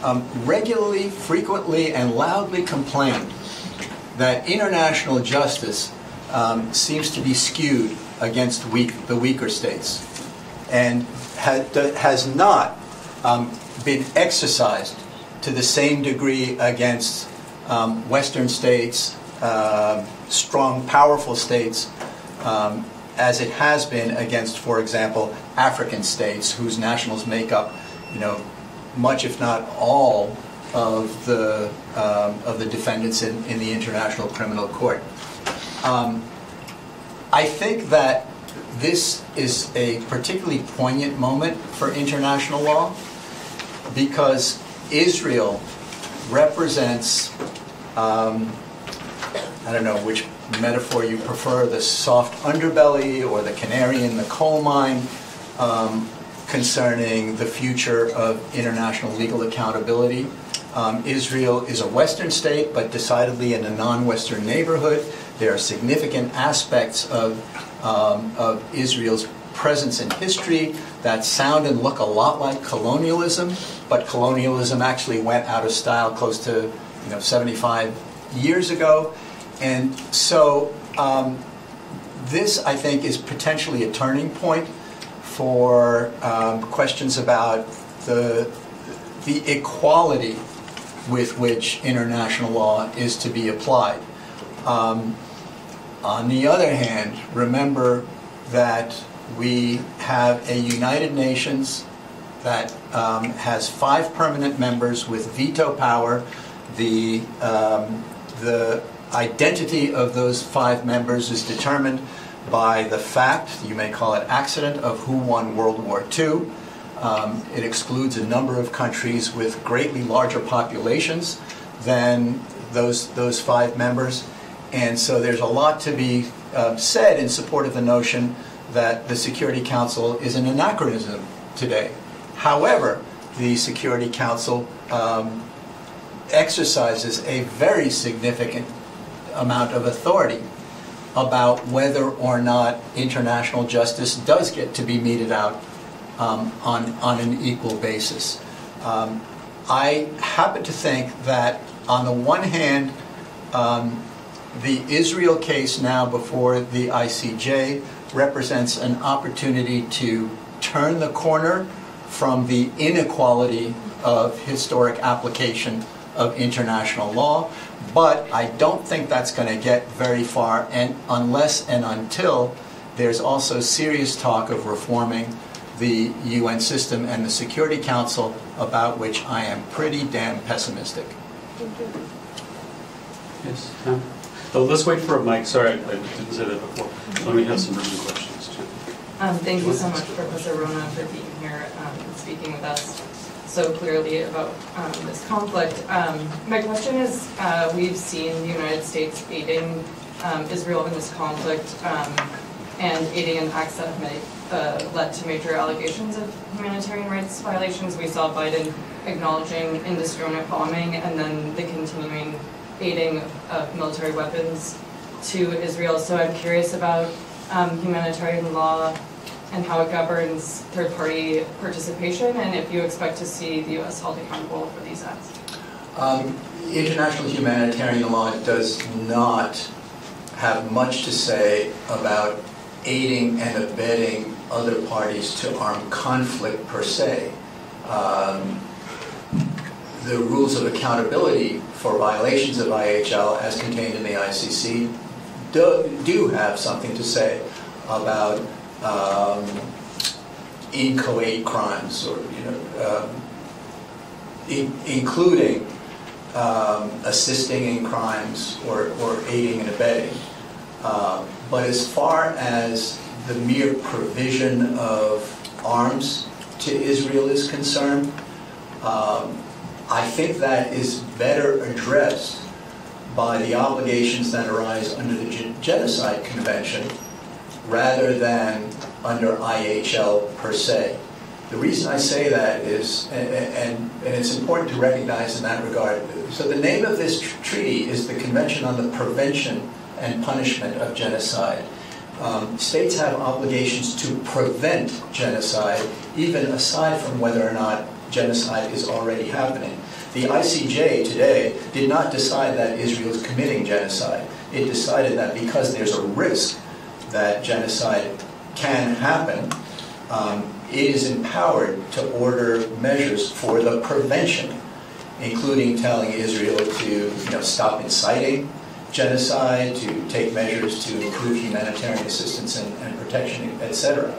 um, regularly, frequently, and loudly complained that international justice um, seems to be skewed against weak, the weaker states. And ha- has not um, been exercised to the same degree against um, Western states, um strong, powerful states, um, as it has been against, for example, African states whose nationals make up, you know, much if not all of the um, of the defendants in, in the International Criminal Court. Um, I think that this is a particularly poignant moment for international law because Israel represents, um, I don't know which metaphor you prefer, the soft underbelly or the canary in the coal mine um, concerning the future of international legal accountability. Um, Israel is a Western state, but decidedly in a non-Western neighborhood. There are significant aspects of, um, of Israel's presence in history that sound and look a lot like colonialism, but colonialism actually went out of style close to you know 75 years ago, and so um, this I think is potentially a turning point for um, questions about the the equality with which international law is to be applied. Um, on the other hand, remember that we have a United Nations that um, has five permanent members with veto power. The, um, the identity of those five members is determined by the fact, you may call it accident, of who won World War II. Um, it excludes a number of countries with greatly larger populations than those, those five members. And so there's a lot to be uh, said in support of the notion that the Security Council is an anachronism today. However, the Security Council um, exercises a very significant amount of authority about whether or not international justice does get to be meted out um, on, on an equal basis. Um, I happen to think that, on the one hand, um, the Israel case now before the ICJ represents an opportunity to turn the corner from the inequality of historic application of international law, but I don't think that's going to get very far and unless and until there's also serious talk of reforming the UN system and the Security Council, about which I am pretty damn pessimistic. Yes, Tom? Oh, let's wait for a mic, sorry, I didn't say that before. Let me have some written questions too. Um, Thank you so much, Professor Rona, for being here um, and speaking with us so clearly about um, this conflict. Um, My question is, uh, we've seen the United States aiding um, Israel in this conflict um, and aiding in acts that have made- uh, led to major allegations of humanitarian rights violations. We saw Biden acknowledging indiscriminate bombing and then the continuing aiding of military weapons to Israel. So I'm curious about um, humanitarian law and how it governs third-party participation, and if you expect to see the U.S. held accountable for these acts. Um, international humanitarian law does not have much to say about aiding and abetting other parties to armed conflict per se. Um, the rules of accountability for violations of IHL as contained in the ICC do, do have something to say about um, inchoate crimes or, you know, um, in- including um, assisting in crimes or, or aiding and abetting. Uh, but as far as the mere provision of arms to Israel is concerned, um, I think that is better addressed by the obligations that arise under the Gen- Genocide Convention rather than under IHL per se. The reason I say that is, and, and, and it's important to recognize in that regard, so the name of this tr- treaty is the Convention on the Prevention and Punishment of Genocide. Um, states have obligations to prevent genocide, even aside from whether or not genocide is already happening. The ICJ today did not decide that Israel is committing genocide. It decided that because there's a risk that genocide can happen, um, it is empowered to order measures for the prevention, including telling Israel to you know, stop inciting genocide, to take measures to improve humanitarian assistance and, and protection, etc.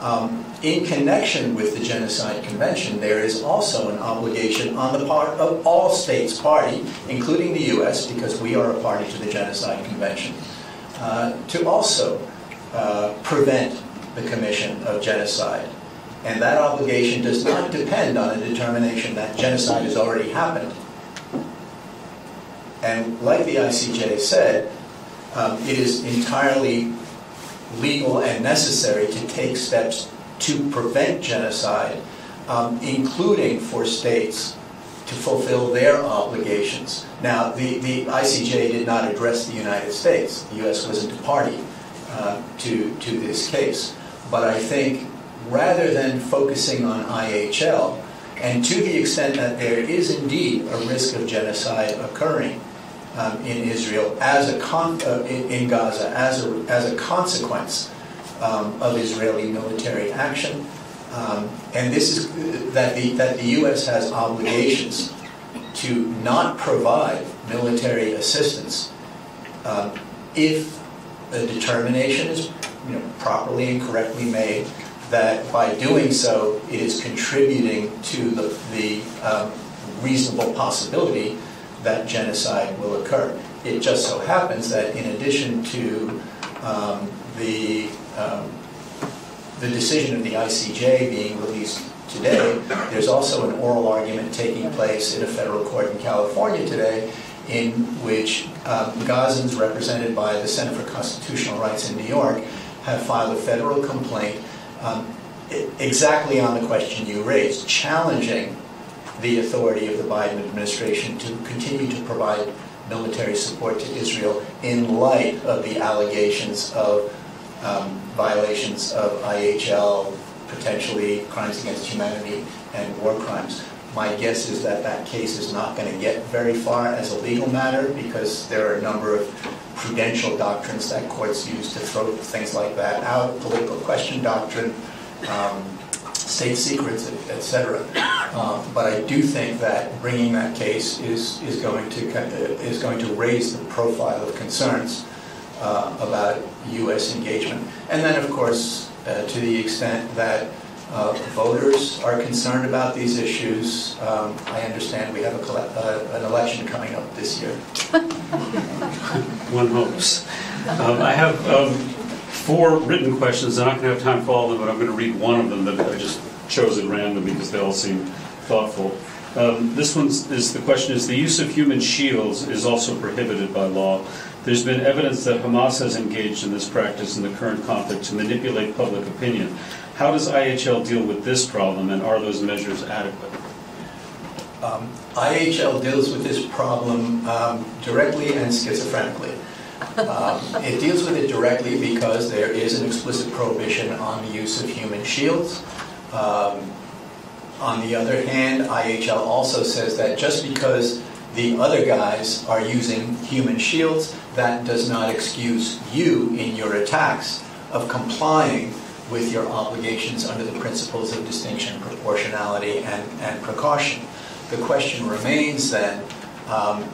Um, in connection with the Genocide Convention, there is also an obligation on the part of all states party, including the U.S., because we are a party to the Genocide Convention, uh, to also uh, prevent the commission of genocide. And that obligation does not depend on a determination that genocide has already happened. And like the ICJ said, um, it is entirely legal and necessary to take steps to prevent genocide, um, including for states to fulfill their obligations. Now, the, the ICJ did not address the United States. The U.S. wasn't a party uh, to, to this case. But I think rather than focusing on IHL, and to the extent that there is indeed a risk of genocide occurring um, in Israel as a con- uh, in, Gaza as a, as a consequence um, of Israeli military action, um, and this is that the that the U.S. has obligations to not provide military assistance um, if a determination is you know, properly and correctly made that by doing so it is contributing to the, the um, reasonable possibility that genocide will occur. It just so happens that in addition to um, the, um, the decision of the ICJ being released today, there's also an oral argument taking place in a federal court in California today in which um, Gazans represented by the Center for Constitutional Rights in New York have filed a federal complaint um, exactly on the question you raised, challenging the authority of the Biden administration to continue to provide military support to Israel in light of the allegations of um, violations of IHL, potentially crimes against humanity, and war crimes. My guess is that that case is not going to get very far as a legal matter because there are a number of prudential doctrines that courts use to throw things like that out, political question doctrine, um, state secrets, etc. Um, but I do think that bringing that case is is going to is going to raise the profile of concerns uh, about U.S. engagement, and then of course uh, to the extent that. Uh, voters are concerned about these issues. Um, I understand we have a, uh, an election coming up this year. One hopes. Um, I have um, four written questions. I'm not going to have time for all of them, but I'm going to read one of them that I just chose at random because they all seem thoughtful. Um, this one is the question is the use of human shields is also prohibited by law. There's been evidence that Hamas has engaged in this practice in the current conflict to manipulate public opinion. How does IHL deal with this problem, and are those measures adequate? Um, IHL deals with this problem um, directly and schizophrenically. Um, it deals with it directly because there is an explicit prohibition on the use of human shields. Um, on the other hand, IHL also says that just because the other guys are using human shields, that does not excuse you in your attacks of complying with your obligations under the principles of distinction, proportionality, and, and precaution. The question remains then, um,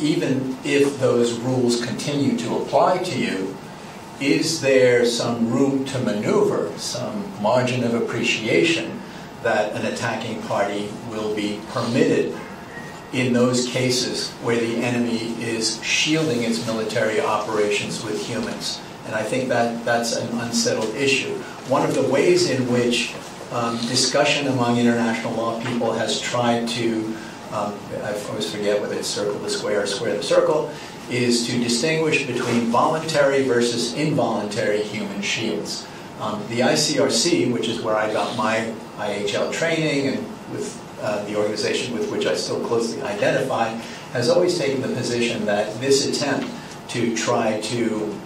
even if those rules continue to apply to you, is there some room to maneuver, some margin of appreciation that an attacking party will be permitted in those cases where the enemy is shielding its military operations with humans? And I think that that's an unsettled issue. One of the ways in which um, discussion among international law people has tried to um, I always forget whether it's circle the square or square the circle, is to distinguish between voluntary versus involuntary human shields. Um, the ICRC, which is where I got my IHL training and with uh, the organization with which I still closely identify, has always taken the position that this attempt to try to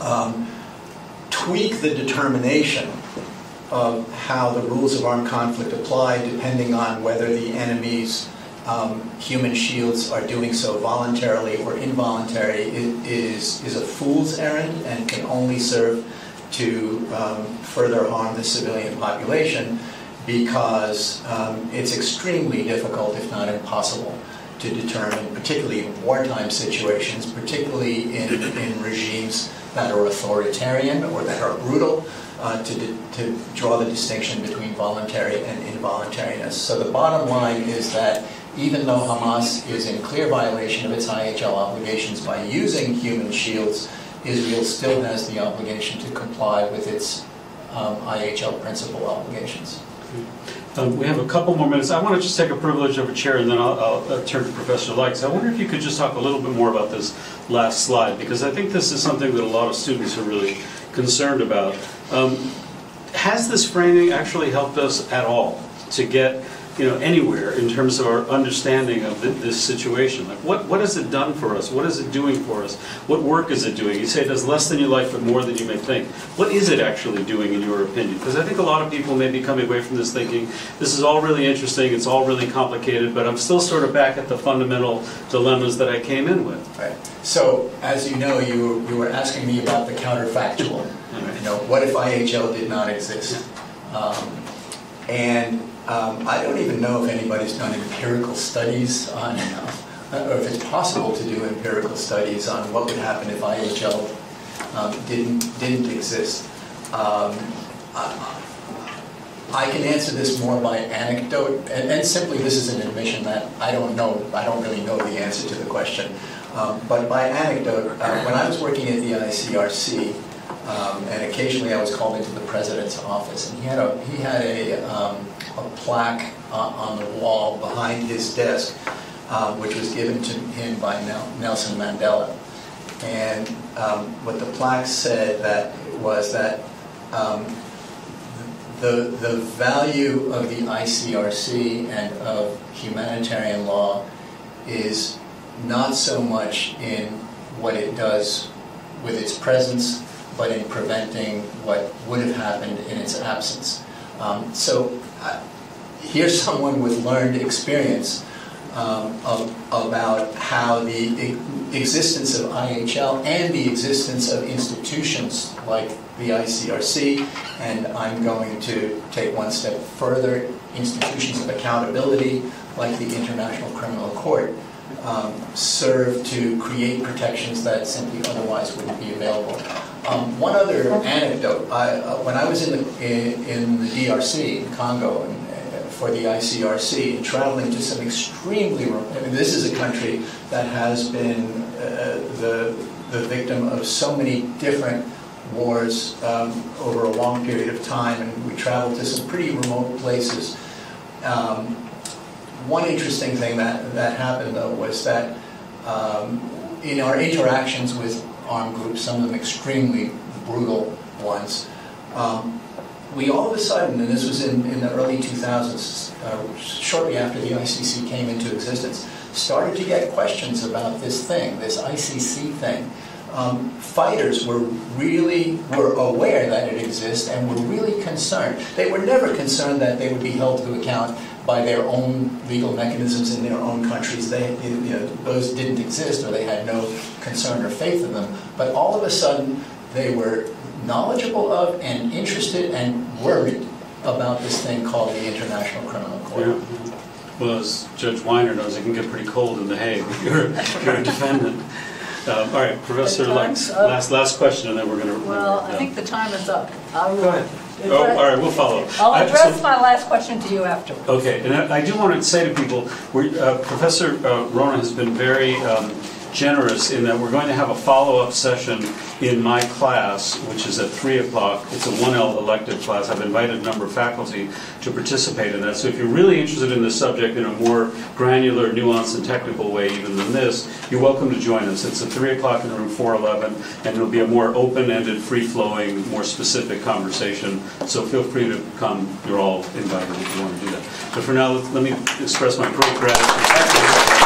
um, tweak the determination of how the rules of armed conflict apply depending on whether the enemy's um, human shields are doing so voluntarily or involuntary i- is, is a fool's errand and can only serve to um, further harm the civilian population because um, it's extremely difficult, if not impossible, to determine, particularly in wartime situations, particularly in, in regimes that are authoritarian or that are brutal, uh, to, to draw the distinction between voluntary and involuntariness. So the bottom line is that even though Hamas is in clear violation of its IHL obligations by using human shields, Israel still has the obligation to comply with its um, IHL principal obligations. Um, We have a couple more minutes. I want to just take a privilege of a chair, and then I'll- I'll uh, turn to Professor Lykes. I wonder if you could just talk a little bit more about this last slide, because I think this is something that a lot of students are really concerned about. Um, Has this framing actually helped us at all to get, you know, anywhere in terms of our understanding of thi- this situation? Like, what, what has it done for us? What is it doing for us? What work is it doing? You say it does less than you like, but more than you may think. What is it actually doing, in your opinion? Because I think a lot of people may be coming away from this thinking, this is all really interesting, it's all really complicated, but I'm still sort of back at the fundamental dilemmas that I came in with. Right. So, as you know, you, you were asking me about the counterfactual. You know, what if IHL did not exist? Um, and um, I don't even know if anybody's done empirical studies on, uh, or if it's possible to do empirical studies on what would happen if IHL um, didn't didn't exist. Um, I, can answer this more by anecdote, and, and simply this is an admission that I don't know, I don't really know the answer to the question. Um, but by anecdote, uh, when I was working at the ICRC, um, and occasionally I was called into the president's office, and he had a he had a, um, a plaque uh, on the wall behind his desk, um, which was given to him by Nelson Mandela. And um, what the plaque said that was that um, the, the value of the ICRC and of humanitarian law is not so much in what it does with its presence, but in preventing what would have happened in its absence. Um, so here's someone with learned experience um, of, about how the existence of IHL and the existence of institutions like the ICRC, and I'm going to take one step further, institutions of accountability like the International Criminal Court, um, serve to create protections that simply otherwise wouldn't be available. Um, one other anecdote: I, uh, when I was in the in, in the DRC, in Congo, and, uh, for the ICRC, traveling to some extremely, re- I mean, this is a country that has been uh, the the victim of so many different wars um, over a long period of time, and we traveled to some pretty remote places. Um, one interesting thing that, that happened, though, was that um, in our interactions with armed groups, some of them extremely brutal ones, um, we all of a sudden, and this was in, in the early 2000s, uh, shortly after the ICC came into existence, started to get questions about this thing, this ICC thing. Um, fighters were really were aware that it exists and were really concerned. They were never concerned that they would be held to account by their own legal mechanisms in their own countries. They, you know, those didn't exist or they had no concern or faith in them. But all of a sudden, they were knowledgeable of and interested and worried about this thing called the International Criminal Court. Yeah. Well, as Judge Weiner knows, it can get pretty cold in The Hague. You're, you're a defendant. Um, All right, Professor The Lex, last, last question, and then we're going to. Well, I think the time is up. I will Go ahead. Oh, all right, we'll follow. I'll address so- my last question to you afterwards. Okay, and I I do want to say to people, uh, Professor uh, Rona has been very um, generous in that we're going to have a follow-up session in my class, which is at 3 o'clock. It's a 1L elective class. I've invited a number of faculty to participate in that. So if you're really interested in this subject in a more granular, nuanced, and technical way even than this, you're welcome to join us. It's at 3 o'clock in room 411, and it'll be a more open-ended, free-flowing, more specific conversation. So feel free to come. You're all invited if you want to do that. But for now, let let me express my great gratitude.